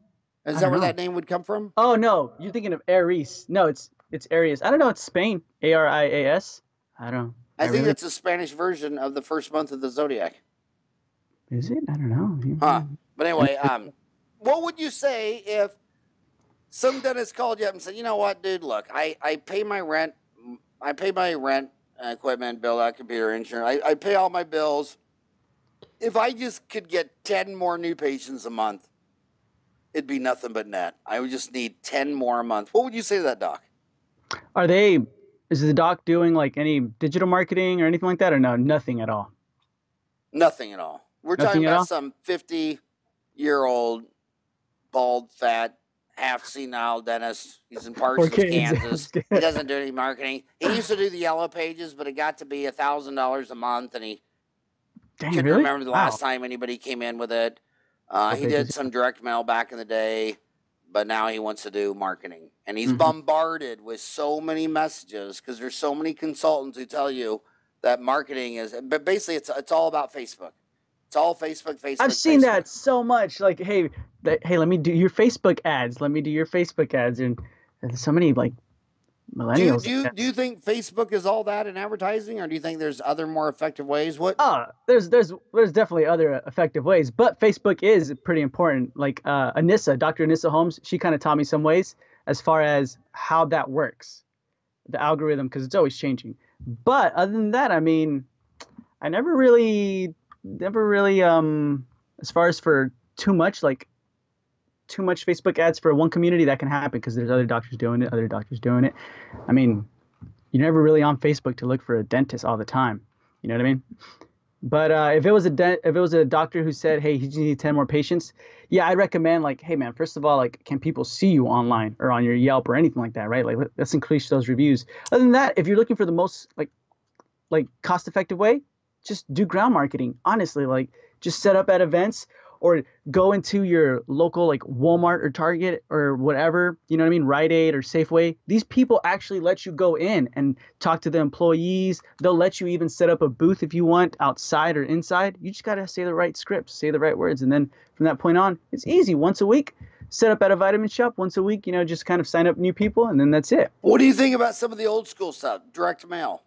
Is I that where know. that name would come from? Oh no, you're thinking of Aries. No, it's it's Arias. I don't know. It's Spain. A R I A S. I don't. I, I think really- it's a Spanish version of the first month of the zodiac. Is it? I don't know. Huh. But anyway, um, what would you say if some dentist called you up and said, "You know what, dude? Look, I, I pay my rent, I pay my rent, equipment, bill, that computer, insurance. I, I pay all my bills. If I just could get ten more new patients a month, it'd be nothing but net. I would just need ten more a month. What would you say to that doc? Are they? Is the doc doing like any digital marketing or anything like that, or no? Nothing at all. Nothing at all. We're Nothing talking about all? some fifty-year-old, bald, fat, half senile dentist. He's in Parsons. Kansas. He doesn't do any marketing. He used to do the yellow pages, but it got to be a thousand dollars a month, and he Dang, couldn't really? remember the Wow. last time anybody came in with it. Uh, he did some direct mail back in the day, but now he wants to do marketing, and he's Mhm. bombarded with so many messages because there's so many consultants who tell you that marketing is. But basically, it's it's all about Facebook. It's all Facebook, Facebook. I've seen Facebook. that so much. Like, hey, that, hey, let me do your Facebook ads. Let me do your Facebook ads, and, and so many like Do you, do, you, do you think Facebook is all that in advertising, or do you think there's other more effective ways? What? Oh, there's there's there's definitely other effective ways, but Facebook is pretty important. Like uh, Anissa, Dr. Anissa Holmes, she kind of taught me some ways as far as how that works, the algorithm, because it's always changing. But other than that, I mean, I never really, never really, um, as far as for too much, like too much Facebook ads for one community, that can happen because there's other doctors doing it, other doctors doing it. I mean, you're never really on Facebook to look for a dentist all the time. You know what I mean? But uh, if it was a dent, if it was a doctor who said, "Hey, you need ten more patients," yeah, I'd recommend like, "Hey, man, first of all, like, can people see you online or on your Yelp or anything like that, right? Like, let's increase those reviews." Other than that, if you're looking for the most like, like cost-effective way, just do ground marketing. Honestly, like, just set up at events or go into your local like Walmart or Target or whatever, you know what I mean, Rite Aid or Safeway. These people actually let you go in and talk to the employees. They'll let you even set up a booth if you want outside or inside. You just got to say the right scripts, say the right words and then from that point on, it's easy. Once a week, set up at a vitamin shop once a week, you know, just kind of sign up new people and then that's it. What do you think about some of the old school stuff, direct mail?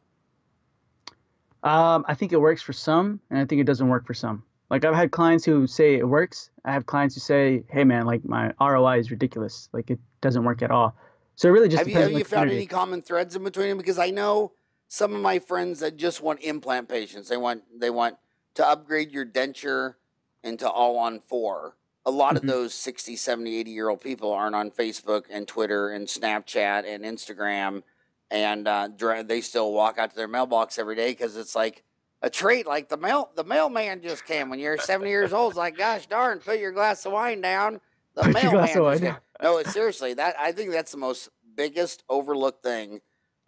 Um, I think it works for some, and I think it doesn't work for some. Like I've had clients who say it works. I have clients who say, "Hey, man, like my ROI is ridiculous. Like it doesn't work at all." So it really just Have you have on you the found any common threads in between them? Because I know some of my friends that just want implant patients. They want they want to upgrade your denture into all on four. A lot Mhm. of those 60, 70, 80 year old people aren't on Facebook and Twitter and Snapchat and Instagram. And uh, they still walk out to their mailbox every day because it's like a treat. Like the mail, the mailman just came when you're 70 years old. It's like, gosh darn, put your glass of wine down. The Put mailman came. No, it's seriously that I think that's the most biggest overlooked thing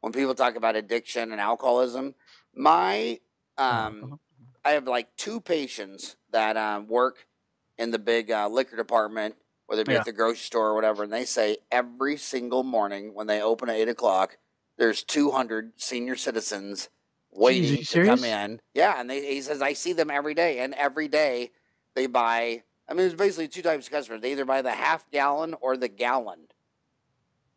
when people talk about addiction and alcoholism. My um, Uh-huh. I have like two patients that um, work in the big uh, liquor department, whether it be Yeah. at the grocery store or whatever, and they say every single morning when they open at eight o'clock, there's 200 senior citizens waiting to come in. Yeah, and they, he says I see them every day, and every day they buy. I mean, there's basically two types of customers. They either buy the half gallon or the gallon.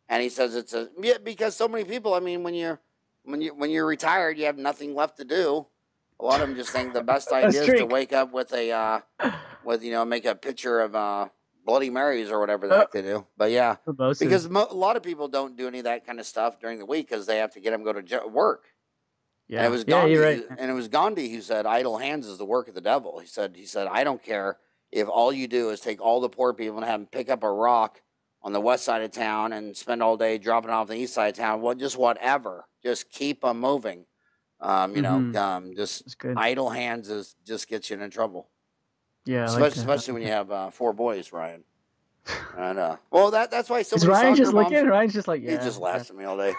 And he says it's a yeah, because so many people. I mean, when you're when you when you're retired, you have nothing left to do. A lot of them just think the best idea is to wake up with a uh, with you know make a picture of uh, Bloody Marys or whatever the Uh, heck they do. But yeah, because mo- a lot of people don't do any of that kind of stuff during the week because they have to get them go to jo- work. Yeah, And it was yeah, Gandhi, you're right. who- and it was Gandhi who said, "Idle hands is the work of the devil." He said, "He said I don't care if all you do is take all the poor people and have them pick up a rock on the west side of town and spend all day dropping off the east side of town. Well, just whatever, just keep them moving." Um, you Mhm. know, um, just good. idle hands is just gets you in trouble, Yeah, I like especially, when you have uh, four boys, Ryan. And uh, well, that that's why so Is many Ryan just moms. looking? Ryan's just like, yeah. He just yeah. at me all day.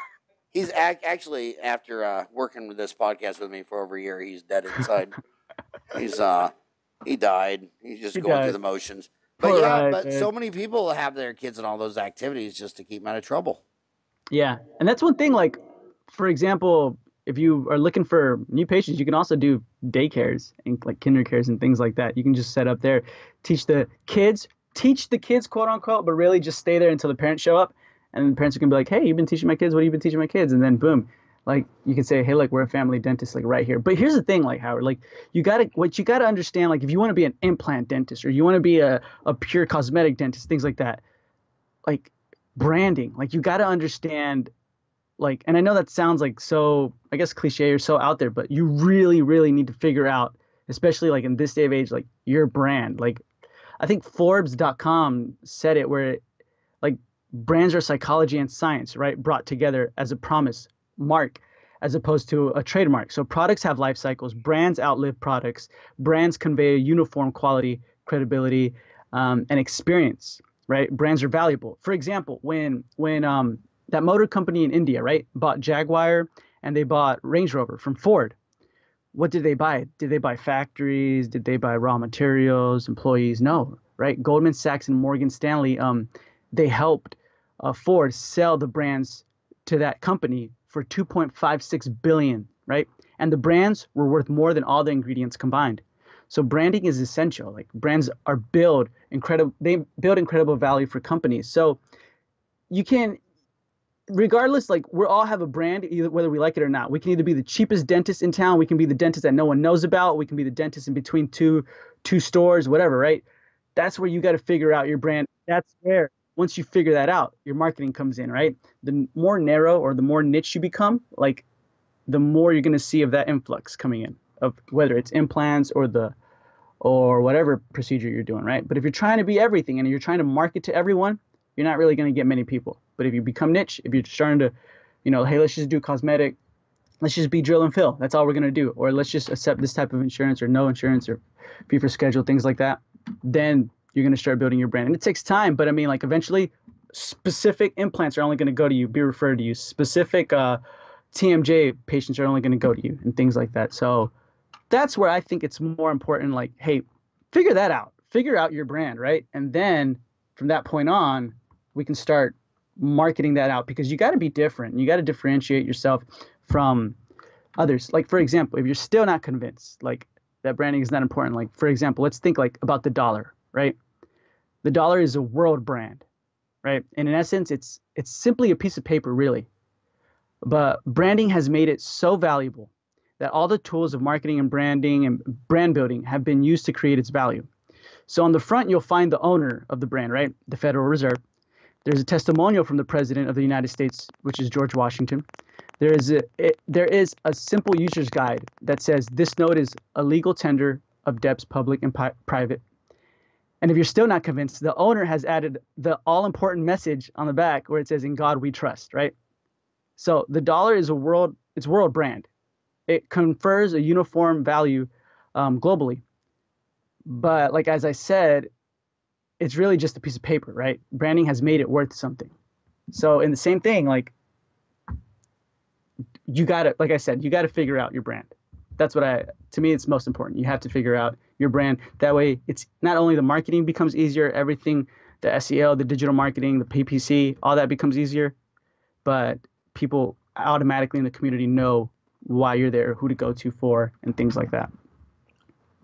He's ac- actually after uh, working with this podcast with me for over a year. He's dead inside. he's uh he died. He's just He going died. through the motions. But Poor yeah, but man. so many people have their kids in all those activities just to keep them out of trouble. Yeah, and that's one thing. Like, for example, if you are looking for new patients, you can also do daycares and like kinder cares and things like that. You can just set up there, teach the kids, teach the kids, quote unquote, but really just stay there until the parents show up, and parents are gonna be like, "Hey, you've been teaching my kids. What have you been teaching my kids?" And then boom, like you can say, "Hey, look, we're a family dentist, like right here." But here's the thing, like Howard, like you gotta what you gotta understand, like if you want to be an implant dentist or you want to be a a pure cosmetic dentist, things like that, like branding, like you gotta understand like and i know that sounds like so i guess cliche or so out there but you really really need to figure out especially like in this day of age like your brand like i think forbes.com said it where it, like brands are psychology and science right brought together as a promise mark as opposed to a trademark so products have life cycles brands outlive products brands convey a uniform quality credibility um, and experience right brands are valuable for example when when um, that motor company in India, right, bought Jaguar and they bought Range Rover from Ford. What did they buy? Did they buy factories? Did they buy raw materials, employees? No, right? Goldman Sachs and Morgan Stanley, um, they helped uh, Ford sell the brands to that company for 2.56 billion, right? And the brands were worth more than all the ingredients combined. So branding is essential. Like brands are build incredible, they build incredible value for companies. So you can regardless like we all have a brand either whether we like it or not we can either be the cheapest dentist in town we can be the dentist that no one knows about we can be the dentist in between two two stores whatever right that's where you got to figure out your brand that's where once you figure that out your marketing comes in right the more narrow or the more niche you become like the more you're going to see of that influx coming in of whether it's implants or the or whatever procedure you're doing right but if you're trying to be everything and you're trying to market to everyone you're not really going to get many people. But if you become niche, if you're starting to, you know, hey, let's just do cosmetic, let's just be drill and fill. That's all we're going to do. Or let's just accept this type of insurance or no insurance or fee for schedule, things like that. Then you're going to start building your brand. And it takes time, but I mean, like eventually specific implants are only going to go to you, be referred to you. Specific uh, TMJ patients are only going to go to you and things like that. So that's where I think it's more important. Like, hey, figure that out. Figure out your brand, right? And then from that point on, we can start marketing that out because you got to be different. You got to differentiate yourself from others. Like for example, if you're still not convinced, like that branding is not important. Like for example, let's think like about the dollar, right? The dollar is a world brand, right? And in essence, it's it's simply a piece of paper, really. But branding has made it so valuable that all the tools of marketing and branding and brand building have been used to create its value. So on the front, you'll find the owner of the brand, right? The Federal Reserve. There's a testimonial from the President of the United States, which is George Washington. There is a it, there is a simple user's guide that says this note is a legal tender of debts, public and pi- private. And if you're still not convinced, the owner has added the all-important message on the back where it says "In God We Trust." Right. So the dollar is a world it's world brand. It confers a uniform value um, globally but like as I said, it's really just a piece of paper, right? Branding has made it worth something. So in the same thing, like you gotta, like I said, you gotta figure out your brand. That's what I to me it's most important. You have to figure out your brand. That way it's not only the marketing becomes easier, everything, the SEO, the digital marketing, the PPC, all that becomes easier, but people automatically in the community know why you're there, who to go to for, and things like that.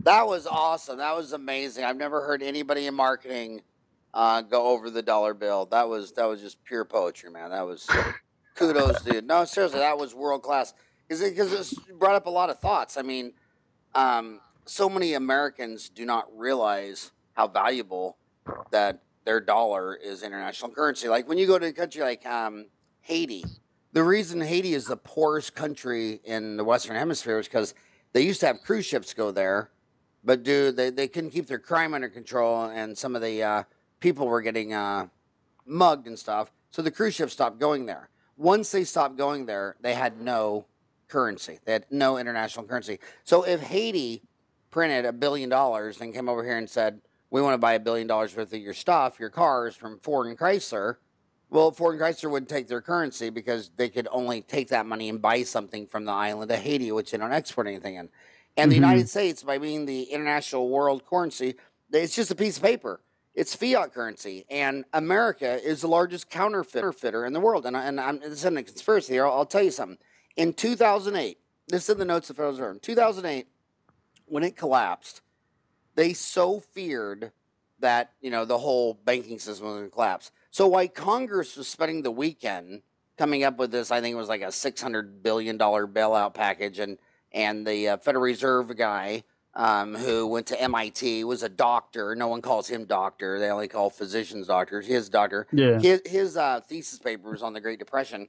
That was awesome. That was amazing. I've never heard anybody in marketing uh, go over the dollar bill. That was that was just pure poetry, man. That was kudos, dude. No, seriously, that was world class. Because it, 'cause it brought up a lot of thoughts. I mean, um, so many Americans do not realize how valuable that their dollar is international currency. Like when you go to a country like um, Haiti, the reason Haiti is the poorest country in the Western Hemisphere is because they used to have cruise ships go there, but dude, they, they couldn't keep their crime under control, and some of the uh, people were getting uh, mugged and stuff. So the cruise ships stopped going there. Once they stopped going there, they had no currency. They had no international currency. So if Haiti printed a billion dollars and came over here and said, "We want to buy a billion dollars worth of your stuff, your cars from Ford and Chrysler," well, Ford and Chrysler wouldn't take their currency because they could only take that money and buy something from the island of Haiti, which they don't export anything in. And the Mhm. United States, by being the international world currency, it's just a piece of paper. It's fiat currency, and America is the largest counterfeiter in the world. And, I- and I'm, this isn't a conspiracy here. I'll, I'll tell you something. In 2008, this is in the notes of the Federal Reserve. In 2008, when it collapsed, they so feared that you know the whole banking system was going to collapse. So while Congress was spending the weekend coming up with this, I think it was like a six hundred billion dollar bailout package, and and the uh, Federal Reserve guy um, who went to MIT was a doctor. No one calls him doctor; they only call physicians doctors. His doctor. Yeah. His, his uh, thesis paper was on the Great Depression.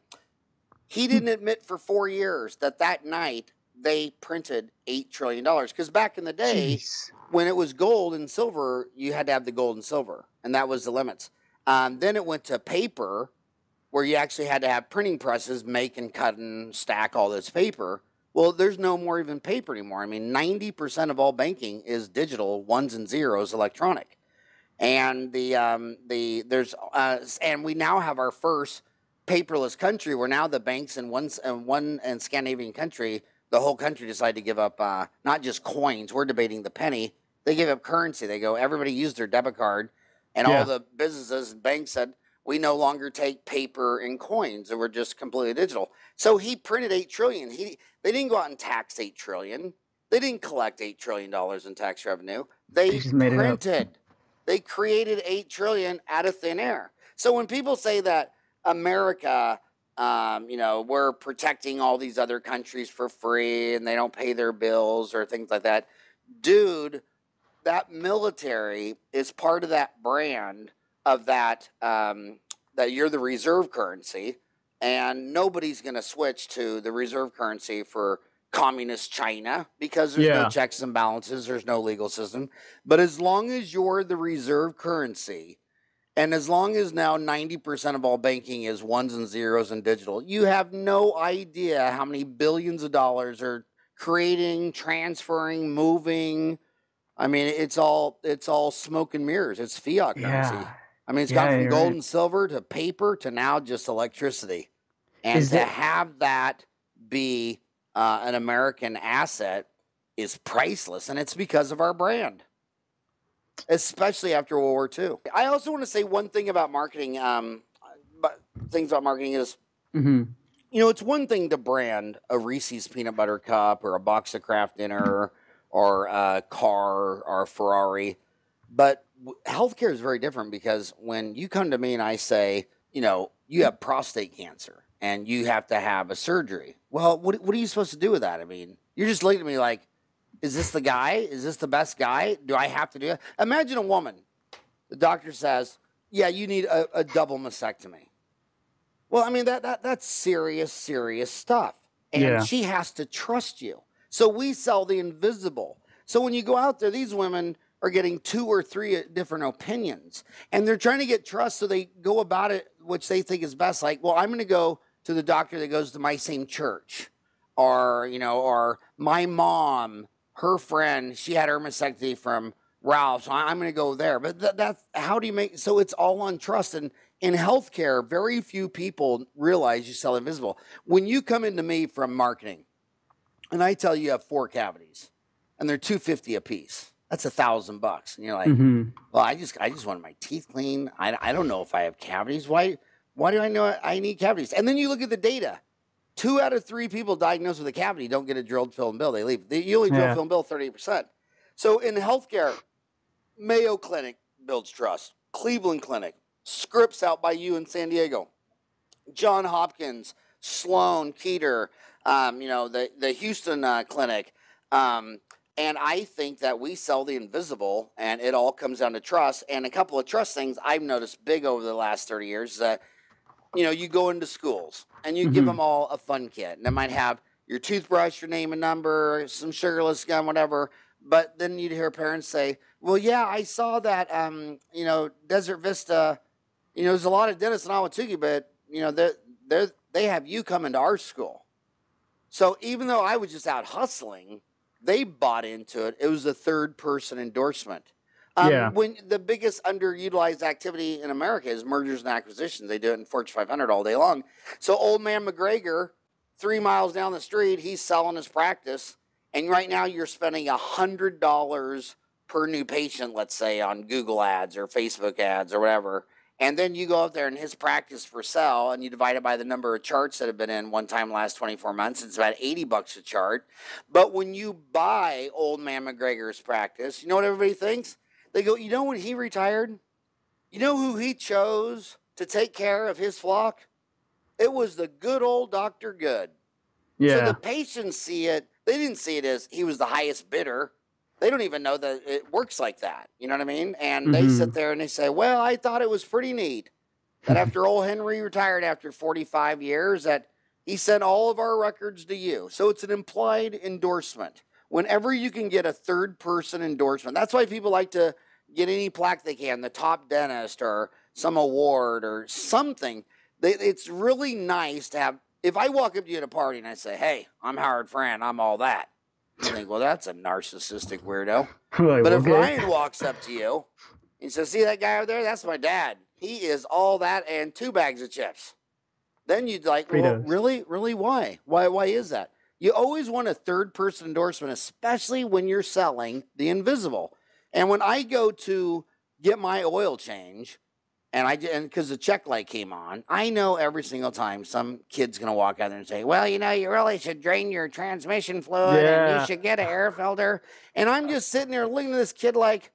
He didn't admit for four years that that night they printed eight trillion dollars because back in the day Jeez. when it was gold and silver, you had to have the gold and silver, and that was the limits. Um, then it went to paper, where you actually had to have printing presses make and cut and stack all this paper. Well, there's no more even paper anymore. I mean, 90% of all banking is digital, ones and zeros, electronic. And the um, the there's uh, and we now have our first paperless country where now the banks in one in one and Scandinavian country, the whole country decided to give up uh, not just coins. We're debating the penny. They give up currency. They go everybody used their debit card, and Yeah. all the businesses and banks said we no longer take paper and coins, and we're just completely digital. So he printed eight trillion. He they didn't go out and tax eight trillion. They didn't collect eight trillion dollars in tax revenue. They They just made it up. printed. They created eight trillion out of thin air. So when people say that America, um, you know, we're protecting all these other countries for free and they don't pay their bills or things like that, dude, that military is part of that brand of that um, that you're the reserve currency, and nobody's going to switch to the reserve currency for communist China because there's Yeah. no checks and balances, there's no legal system. But as long as you're the reserve currency, and as long as now 90% of all banking is ones and zeros and digital, you have no idea how many billions of dollars are creating, transferring, moving. I mean, it's all it's all smoke and mirrors. It's fiat currency. Yeah. I mean, it's Yeah, gone from gold right. and silver to paper to now just electricity. And Is to that- have that be uh, an American asset is priceless, and it's because of our brand, especially after World War II. I also want to say one thing about marketing. Um, but things about marketing is hmm you know, it's one thing to brand a Reese's peanut butter cup or a box of Kraft dinner or a car or a Ferrari, but healthcare is very different because when you come to me and I say, you know, you have prostate cancer and you have to have a surgery, well, what, what are you supposed to do with that? I mean, you're just looking at me like, is this the guy? Is this the best guy? Do I have to do it? Imagine a woman. The doctor says, yeah, you need a, a double mastectomy. Well, I mean that that that's serious, serious stuff. And Yeah. she has to trust you. So we sell the invisible. So when you go out there, these women are getting two or three uh, different opinions, and they're trying to get trust. So they go about it, which they think is best. Like, well, I'm going to go to the doctor that goes to my same church, or you know, or my mom, her friend, she had her mastectomy from Ralph, so I'm going to go there. But that, that's how do you make? So it's all on trust and in healthcare, very few people realize you sell invisible. When you come into me from marketing, and I tell you you have four cavities, and they're two fifty a piece, that's a thousand bucks, and you're like, hmm well, I just I just wanted my teeth clean. I, I don't know if I have cavities. Why why do I know I need cavities? And then you look at the data. Two out of three people diagnosed with a cavity don't get a drilled, fill, and bill. They leave. They, you only drill, Yeah. fill, and bill thirty percent. So in healthcare, Mayo Clinic builds trust. Cleveland Clinic, Scripps out by you in San Diego, John Hopkins, Sloan, Kettering, um, you know the the Houston uh, Clinic. Um, and I think that we sell the invisible, and it all comes down to trust. And a couple of trust things I've noticed big over the last 30 years is that, you know, you go into schools and you give Mhm. them all a fun kit. And it might have your toothbrush, your name and number, some sugarless gum, whatever. But then you'd hear parents say, well, yeah, I saw that, um, you know, Desert Vista, you know, there's a lot of dentists in Ahwatukee, but, you know, they're, they're, they have you come into our school. So even though I was just out hustling, they bought into it. It was a third person endorsement. Um, Yeah. When the biggest underutilized activity in America is mergers and acquisitions, they do it in Fortune 500 all day long. So old man McGregor, three miles down the street, he's selling his practice, and right now you're spending a hundred dollars per new patient, let's say, on Google ads or Facebook ads or whatever. And then you go up there in his practice for sell and you divide it by the number of charts that have been in one time last 24 months. It's about 80 bucks a chart. But when you buy old man McGregor's practice, you know what everybody thinks? They go, you know when he retired? You know who he chose to take care of his flock? It was the good old Dr. Good. Yeah. So the patients see it. They didn't see it as he was the highest bidder. They don't even know that it works like that. You know what I mean? And they mm-hmm. sit there and they say, "Well, I thought it was pretty neat that after old Henry retired after 45 years, that he sent all of our records to you." So it's an implied endorsement. Whenever you can get a third person endorsement, that's why people like to get any plaque they can, the top dentist or some award or something. It's really nice to have if I walk up to you at a party and I say, "Hey, I'm Howard Farran, I'm all that," you think, "Well, that's a narcissistic weirdo." Like, But if. Ryan walks up to you and says, "See that guy over there? That's my dad. He is all that and two bags of chips," then you'd like, "Well, really, really, why? Why? Why is that?" You always want a third person endorsement, especially when you're selling the invisible. And when I go to get my oil change, and I and because the check light came on, I know every single time some kid's gonna walk out there and say, "Well, you know, you really should drain your transmission fluid, and you should get an air filter." And I'm just sitting there looking at this kid like,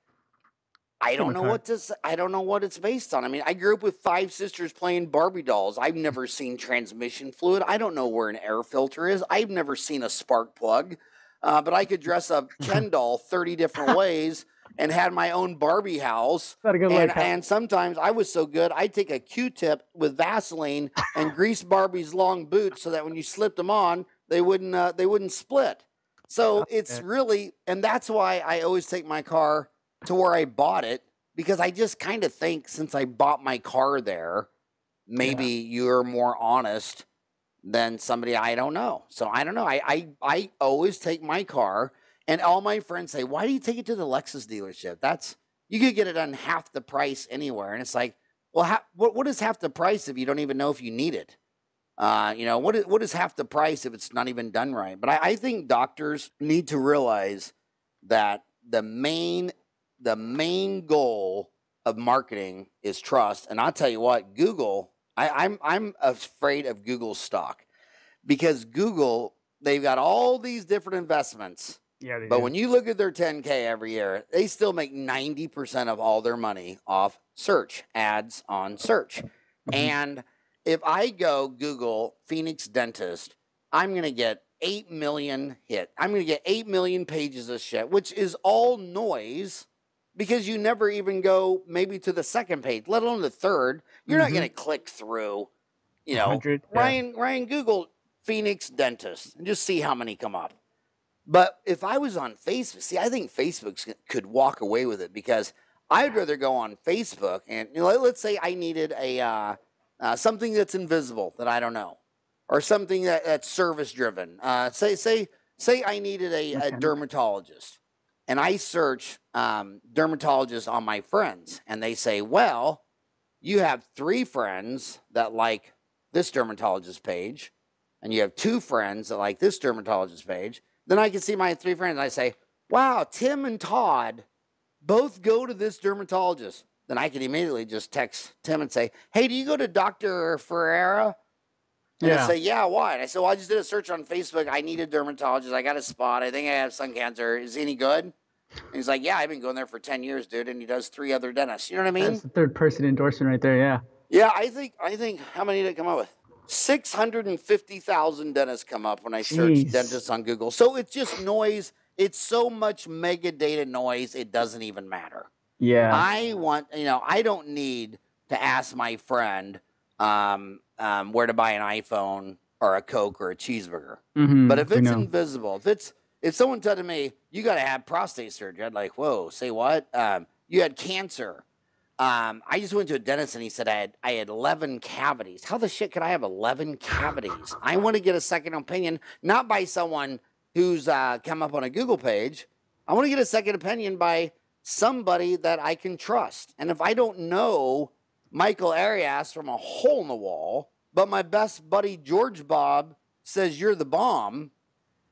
I don't know what this. I don't know what it's based on. I mean, I grew up with five sisters playing Barbie dolls. I've never seen transmission fluid. I don't know where an air filter is. I've never seen a spark plug. Uh, but I could dress a Ken doll 30 different ways and had my own Barbie house. Not a good And, and sometimes I was so good, I'd take a Q-tip with Vaseline and grease Barbie's long boots so that when you slipped them on, they wouldn't uh, they wouldn't split. So it's really, and that's why I always take my car to where I bought it because I just kind of think since I bought my car there, maybe you're more honest than somebody I don't know. So I don't know. I I, I always take my car, and all my friends say, "Why do you take it to the Lexus dealership? That's you could get it on half the price anywhere." And it's like, well, ha- what what is half the price if you don't even know if you need it? Uh, you know, what is what is half the price if it's not even done right? But I, I think doctors need to realize that the main the main goal of marketing is trust. And I'll tell you what, Google, I, I'm I'm afraid of Google's stock because Google, they've got all these different investments. yeah, But do. when you look at their 10K every year, they still make 90% of all their money off search, ads on search. Mhm. And if I go Google Phoenix Dentist, I'm going to get 8 million hit. I'm going to get 8 million pages of shit, which is all noise because you never even go maybe to the second page, let alone the third. You're not Mhm. going to click through, you know, 100, yeah. Ryan Ryan Google Phoenix dentist and just see how many come up. But if I was on Facebook, see, I think Facebook could walk away with it because I'd rather go on Facebook and you know, let- let's say I needed a uh, uh, something that's invisible that I don't know, or something that, that's service driven. Uh, say say say I needed a, a dermatologist, and I search um, dermatologists on my friends, and they say, well, you have three friends that like this dermatologist page, and you have two friends that like this dermatologist page, then I can see my three friends. I say, wow, Tim and Todd both go to this dermatologist. Then I can immediately just text Tim and say, hey, do you go to Dr. Ferreira? And Yeah. I say, yeah, why? And I said, well, I just did a search on Facebook. I need a dermatologist. I got a spot. I think I have sun cancer. Is he any good? And he's like, yeah, I've been going there for 10 years, dude. And he does three other dentists. You know what I mean? That's the third person endorsement right there. Yeah. Yeah, I think I think how many did it come up with? Six hundred and fifty thousand dentists come up when I search Jeez. dentists on Google. So it's just noise. It's so much mega data noise. It doesn't even matter. Yeah. I want you know I don't need to ask my friend um, um, where to buy an iPhone or a Coke or a cheeseburger. Mhm, But if it's invisible, if it's if someone said to me, "You got to have prostate surgery," I'd like, "Whoa, say what? Um, you had cancer." Um, I just went to a dentist and he said I had I had 11 cavities. How the shit could I have 11 cavities? I want to get a second opinion, not by someone who's uh, come up on a Google page. I want to get a second opinion by somebody that I can trust. And if I don't know Michael Arias from a hole in the wall, but my best buddy George Bob says you're the bomb,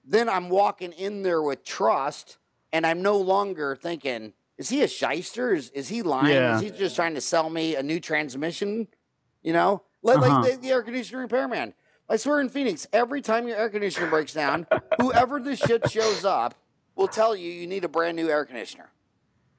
then I'm walking in there with trust and I'm no longer thinking, is he a shyster? Is, is he lying? Yeah. Is he just trying to sell me a new transmission? You know, like, Uh-huh. like the, the air conditioner repairman. I swear in Phoenix, every time your air conditioner breaks down, whoever the shit shows up will tell you you need a brand new air conditioner.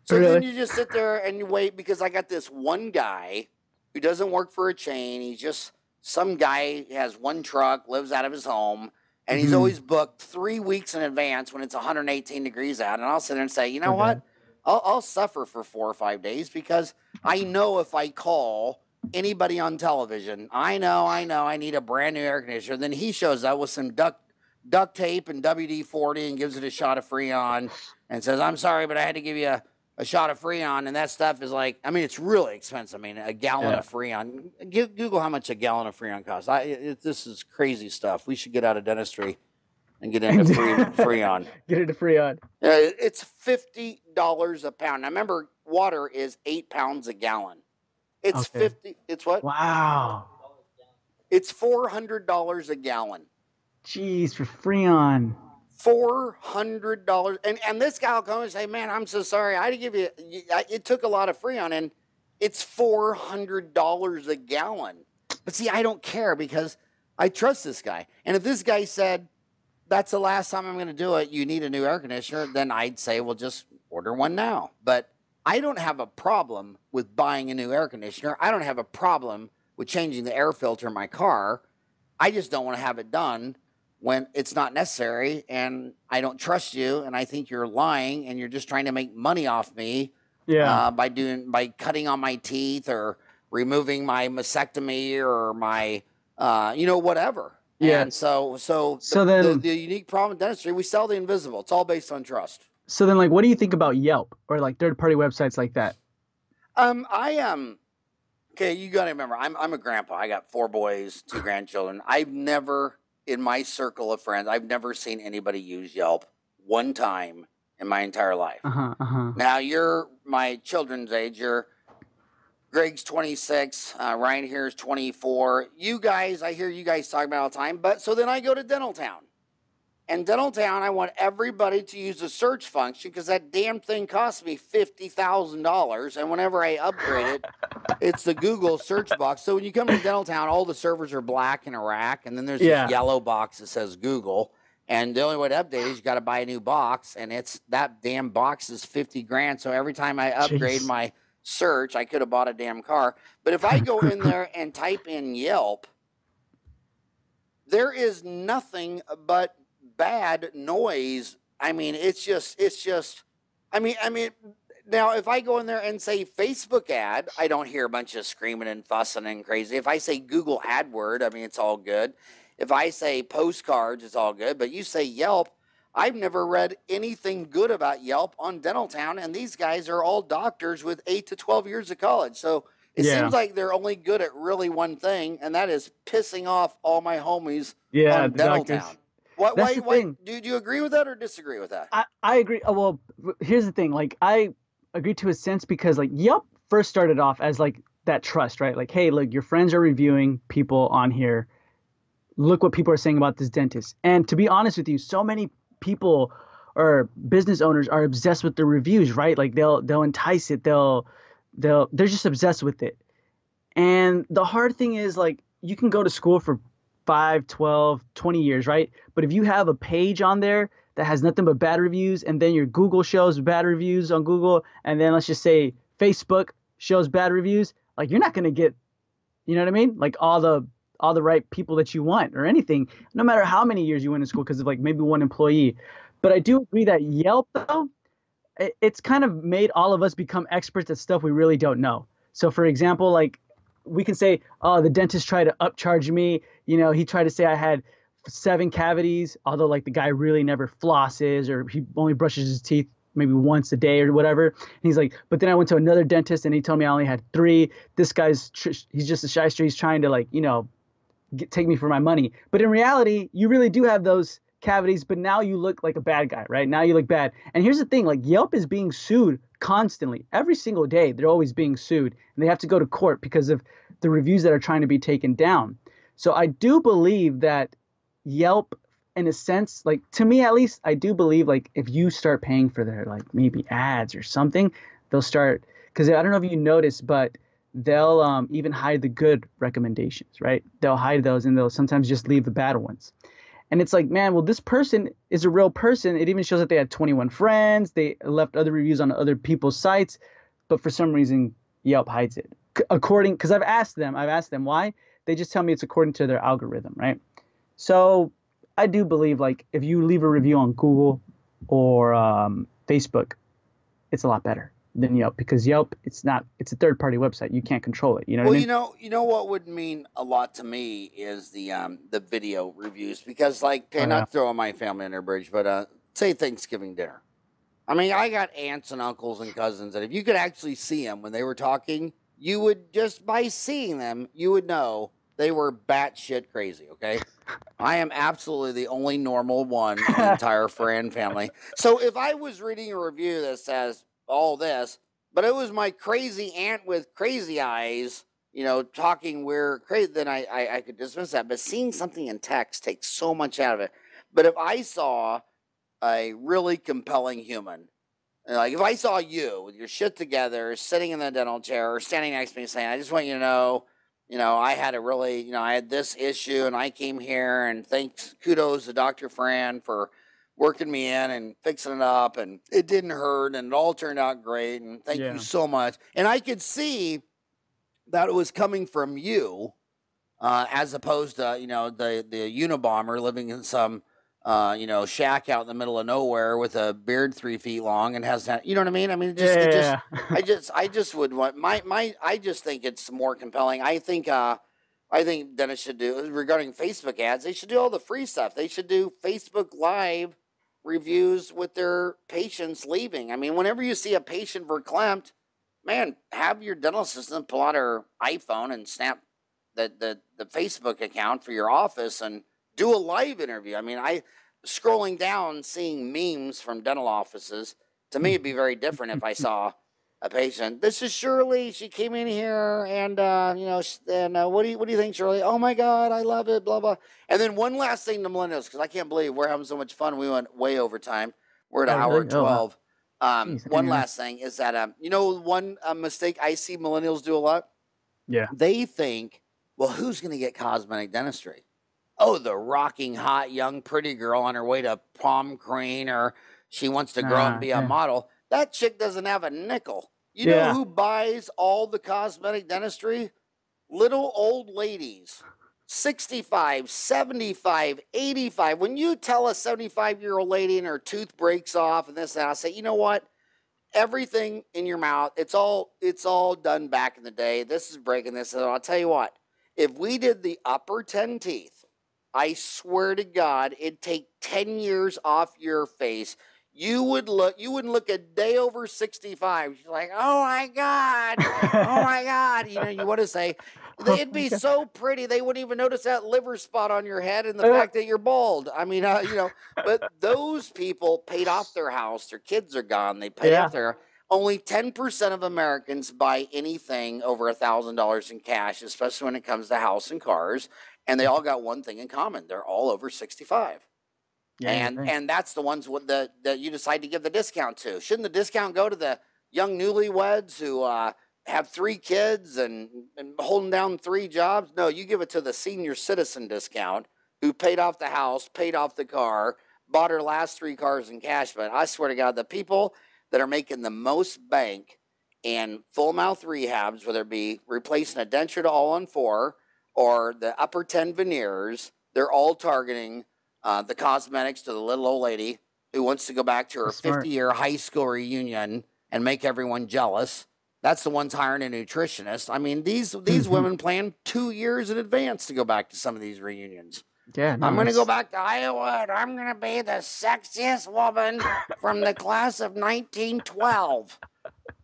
So then you just sit there and you wait because I got this one guy who doesn't work for a chain. He's just some guy has one truck, lives out of his home, and he's Mhm. always booked three weeks in advance when it's 118 degrees out. And I'll sit there and say, you know Okay. what? I'll, I'll suffer for four or five days because I know if I call anybody on television, I know, I know, I need a brand new air conditioner. Then he shows up with some duct duct tape and WD 40 and gives it a shot of Freon and says, I'm sorry, but I had to give you a, a shot of Freon. And that stuff is like, I mean, it's really expensive. I mean, a gallon Yeah. of Freon. G- Google how much a gallon of Freon costs. I, it, this is crazy stuff. We should get out of dentistry and get into free, Freon. Get into Freon. Uh, it's fifty dollars a pound. Now remember, water is eight pounds a gallon. It's Okay. fifty. It's what? Wow. It's four hundred dollars a gallon. Jeez, for Freon. Four hundred dollars, and and this guy will come and say, "Man, I'm so sorry. I give you. It took a lot of Freon, and it's four hundred dollars a gallon." But see, I don't care because I trust this guy. And if this guy said, "That's the last time I'm going to do it. You need a new air conditioner," then I'd say, "Well, just order one now." But I don't have a problem with buying a new air conditioner. I don't have a problem with changing the air filter in my car. I just don't want to have it done when it's not necessary and I don't trust you and I think you're lying and you're just trying to make money off me Yeah. uh, by doing by cutting on my teeth or removing my mastectomy or my uh, you know whatever. Yeah. And so so So the, the, then- the unique problem in dentistry we sell the invisible. It's all based on trust. so then, like, what do you think about Yelp or like third-party websites like that? Um, I am. okay, you got to remember, I'm I'm a grandpa. I got four boys, two grandchildren. I've never, in my circle of friends, I've never seen anybody use Yelp one time in my entire life. Uh huh. Uh huh. Now you're my children's age. You're Greg's 26. Uh, Ryan here is 24. You guys, I hear you guys talking about all the time. But so then I go to Dentaltown. And Dentaltown, I want everybody to use the search function because that damn thing cost me $50,000. And whenever I upgrade it, it's the Google search box. So when you come to Dentaltown, all the servers are black in a rack. And then there's Yeah. this yellow box that says Google. And the only way to update is you got to buy a new box, and it's that damn box is fifty grand. So every time I upgrade Jeez. my search, I could have bought a damn car. But if I go in there and type in Yelp, there is nothing but bad noise. I mean, it's just, it's just. I mean, I mean. Now, if I go in there and say Facebook ad, I don't hear a bunch of screaming and fussing and crazy. If I say Google AdWord, I mean, it's all good. If I say postcards, it's all good. But you say Yelp, I've never read anything good about Yelp on Dentaltown, and these guys are all doctors with eight to 12 years of college. So it Yeah. seems like they're only good at really one thing, and that is pissing off all my homies Yeah. on the Dental doctors. Why, That's why, why, thing. do you agree with that or disagree with that? I, I agree. Oh, well, here's the thing. Like, I agree to a sense because, like, Yelp first started off as like that trust, right? Like, hey, look, your friends are reviewing people on here. Look what people are saying about this dentist. And to be honest with you, so many people or business owners are obsessed with the reviews, right? Like, they'll they'll entice it. They'll they'll they're just obsessed with it. And the hard thing is, like, you can go to school for 5, 12, 20 years, right? But if you have a page on there that has nothing but bad reviews, and then your Google shows bad reviews on Google, and then let's just say Facebook shows bad reviews, like you're not gonna get, you know what I mean? Like all the all the right people that you want or anything, no matter how many years you went to school, because of like maybe one employee. But I do agree that Yelp though, it, it's kind of made all of us become experts at stuff we really don't know. So for example, like we can say, oh, the dentist tried to upcharge me. You know, he tried to say I had seven cavities, although like the guy really never flosses or he only brushes his teeth maybe once a day or whatever. And he's like, but then I went to another dentist and he told me I only had three. This guy's tr- he's just a shyster. He's trying to like you know get, take me for my money. But in reality, you really do have those cavities, but now you look like a bad guy, right? Now you look bad. And here's the thing like Yelp is being sued constantly. Every single day, they're always being sued and they have to go to court because of the reviews that are trying to be taken down. So I do believe that Yelp in a sense, like to me at least, I do believe like if you start paying for their like maybe ads or something, they'll start because I don't know if you noticed, but they'll um, even hide the good recommendations, right? They'll hide those and they'll sometimes just leave the bad ones. And it's like, man, well, this person is a real person. It even shows that they had 21 friends. They left other reviews on other people's sites, but for some reason, Yelp hides it. According, because I've asked them, I've asked them why. They just tell me it's according to their algorithm, right? So I do believe like if you leave a review on Google or um, Facebook, it's a lot better than Yelp because Yelp it's not it's a third party website. You can't control it. You know. Well, I mean? you know, you know what would mean a lot to me is the um the video reviews because like okay, Oh, not yeah. throwing my family under a bridge, but uh say Thanksgiving dinner. I mean, I got aunts and uncles and cousins and if you could actually see them when they were talking, you would just by seeing them, you would know they were batshit crazy. Okay, I am absolutely the only normal one in the entire Farran family. So if I was reading a review that says all this, but it was my crazy aunt with crazy eyes, you know, talking we're crazy, then I, I I could dismiss that. But seeing something in text takes so much out of it. But if I saw a really compelling human. And, Like if I saw you with your shit together, sitting in the dental chair or standing next to me saying, I just want you to know, you know, I had a really, you know, I had this issue and I came here and thanks kudos to Dr. Farran for working me in and fixing it up and it didn't hurt and it all turned out great and thank Yeah. you so much. And I could see that it was coming from you uh, as opposed to, you know, the the Unabomber living in some uh, you know, shack out in the middle of nowhere with a beard three feet long and has that. You know what I mean? I mean, it just, it just, yeah. I just, I just would want my, my, I just think it's more compelling. I think, uh, I think Dennis should do regarding Facebook ads. They should do all the free stuff. They should do Facebook Live reviews with their patients leaving. I mean, whenever you see a patient verklempt, man, have your dental assistant pull out her iPhone and snap the, the, the Facebook account for your office and do a live interview. I mean, I scrolling down seeing memes from dental offices. To me, it'd be very different if I saw a patient. This is Shirley. She came in here, and uh, you know, and uh, what do you what do you think, Shirley? Oh my God, I love it. Blah blah. And then one last thing to millennials, because I can't believe we're having so much fun. We went way over time. We're at Oh, hour? Oh, twelve. Um, Jeez, one didn't last thing is that um, you know, one uh, mistake I see millennials do a lot Yeah. they think, well, who's going to get cosmetic dentistry? Oh, the rocking hot young pretty girl on her way to prom queen, or she wants to grow up Ah, and be a yeah. model. That chick doesn't have a nickel. You Yeah. know who buys all the cosmetic dentistry? Little old ladies. 65, 75, 85. When you tell a 75 year old lady and her tooth breaks off and this and that, I say, you know what? everything in your mouth it's all it's all done back in the day this is breaking this and i'll tell you what if we did the upper 10 teeth i swear to god it'd take 10 years off your face. You would look you wouldn't look a day over 65 you're like oh my god oh my god. You know you want to say Oh it'd be so pretty they wouldn't even notice that liver spot on your head and the Uh. fact that you're bald. I mean uh, you know but those people paid off their house their kids are gone they paid Yeah. off their only 10% of americans buy anything over a thousand dollars in cash especially when it comes to house and cars and they all got one thing in common they're all over 65 Yeah, and and that's the ones the that you decide to give the discount to. Shouldn't the discount go to the young newlyweds who uh, have three kids and, and holding down three jobs? No, you give it to the senior citizen discount who paid off the house, paid off the car, bought her last three cars in cash. But I swear to God, the people that are making the most bank in full mouth rehabs, whether it be replacing a denture to all on four or the upper 10 veneers, they're all targeting uh, the cosmetics to the little old lady who wants to go back to her smart. 50 year high school reunion and make everyone jealous. That's the ones hiring a nutritionist. I mean, these these Mhm. women plan two years in advance to go back to some of these reunions. Yeah, no, I'm going to go back to Iowa and I'm going to be the sexiest woman from the class of 1912.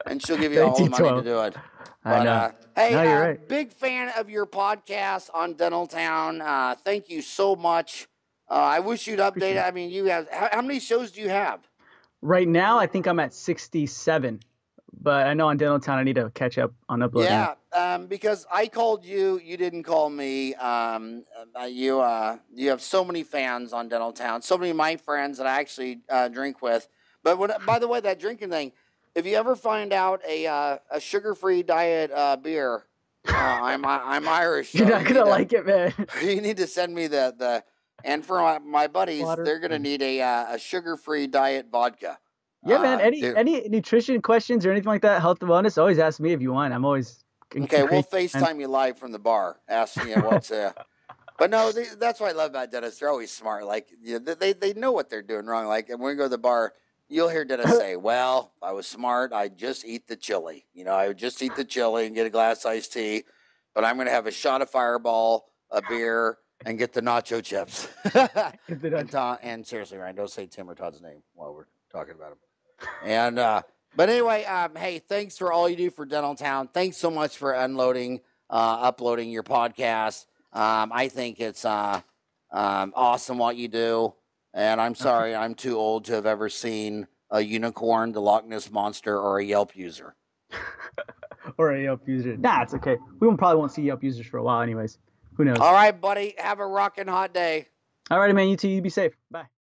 And she'll give you all the money to do it. I But, know. Uh, hey, No, uh, right. big fan of your podcast on Dentaltown. Uh, thank you so much. Uh, I wish you'd update. It. I mean, you have how, how many shows do you have? Right now, I think I'm at 67, but I know on Dentaltown I need to catch up on uploading. Yeah, um, because I called you, you didn't call me. Um, uh, you uh, you have so many fans on Dentaltown, so many of my friends that I actually uh, drink with. But when, by the way, that drinking thing, if you ever find out a uh, a sugar free diet uh, beer, uh, I'm I'm Irish. You're not you gonna to- like it, man. You need to send me the the. And for my, my buddies, Water. they're gonna need a uh, a sugar free diet vodka. Yeah, man. Uh, Any dude. any nutrition questions or anything like that, health and wellness, always ask me if you want. I'm always Okay, we'll great- and- FaceTime you live from the bar, asking you what's uh But no, they, that's what I love about Dennis. They're always smart. Like you know, they they know what they're doing wrong. Like and when we go to the bar, you'll hear Dennis say, "Well, I was smart. I just eat the chili. You know, I would just eat the chili and get a glass of iced tea, but I'm going to have a shot of Fireball, a beer, and get the nacho chips." And, Tom, and seriously, Ryan, don't say Tim or Todd's name while we're talking about him. And uh, but anyway, um, hey, thanks for all you do for Dentaltown. Thanks so much for unloading, uh, uploading your podcast. Um, I think it's uh, um, awesome what you do. And I'm sorry, I'm too old to have ever seen a unicorn, the Loch Ness monster, or a Yelp user. or a Yelp user. Nah, it's okay. We won't, probably won't see Yelp users for a while, anyways. Who knows? All right, buddy, have a rocking hot day. Alrighty, man. You too. You be safe. Bye.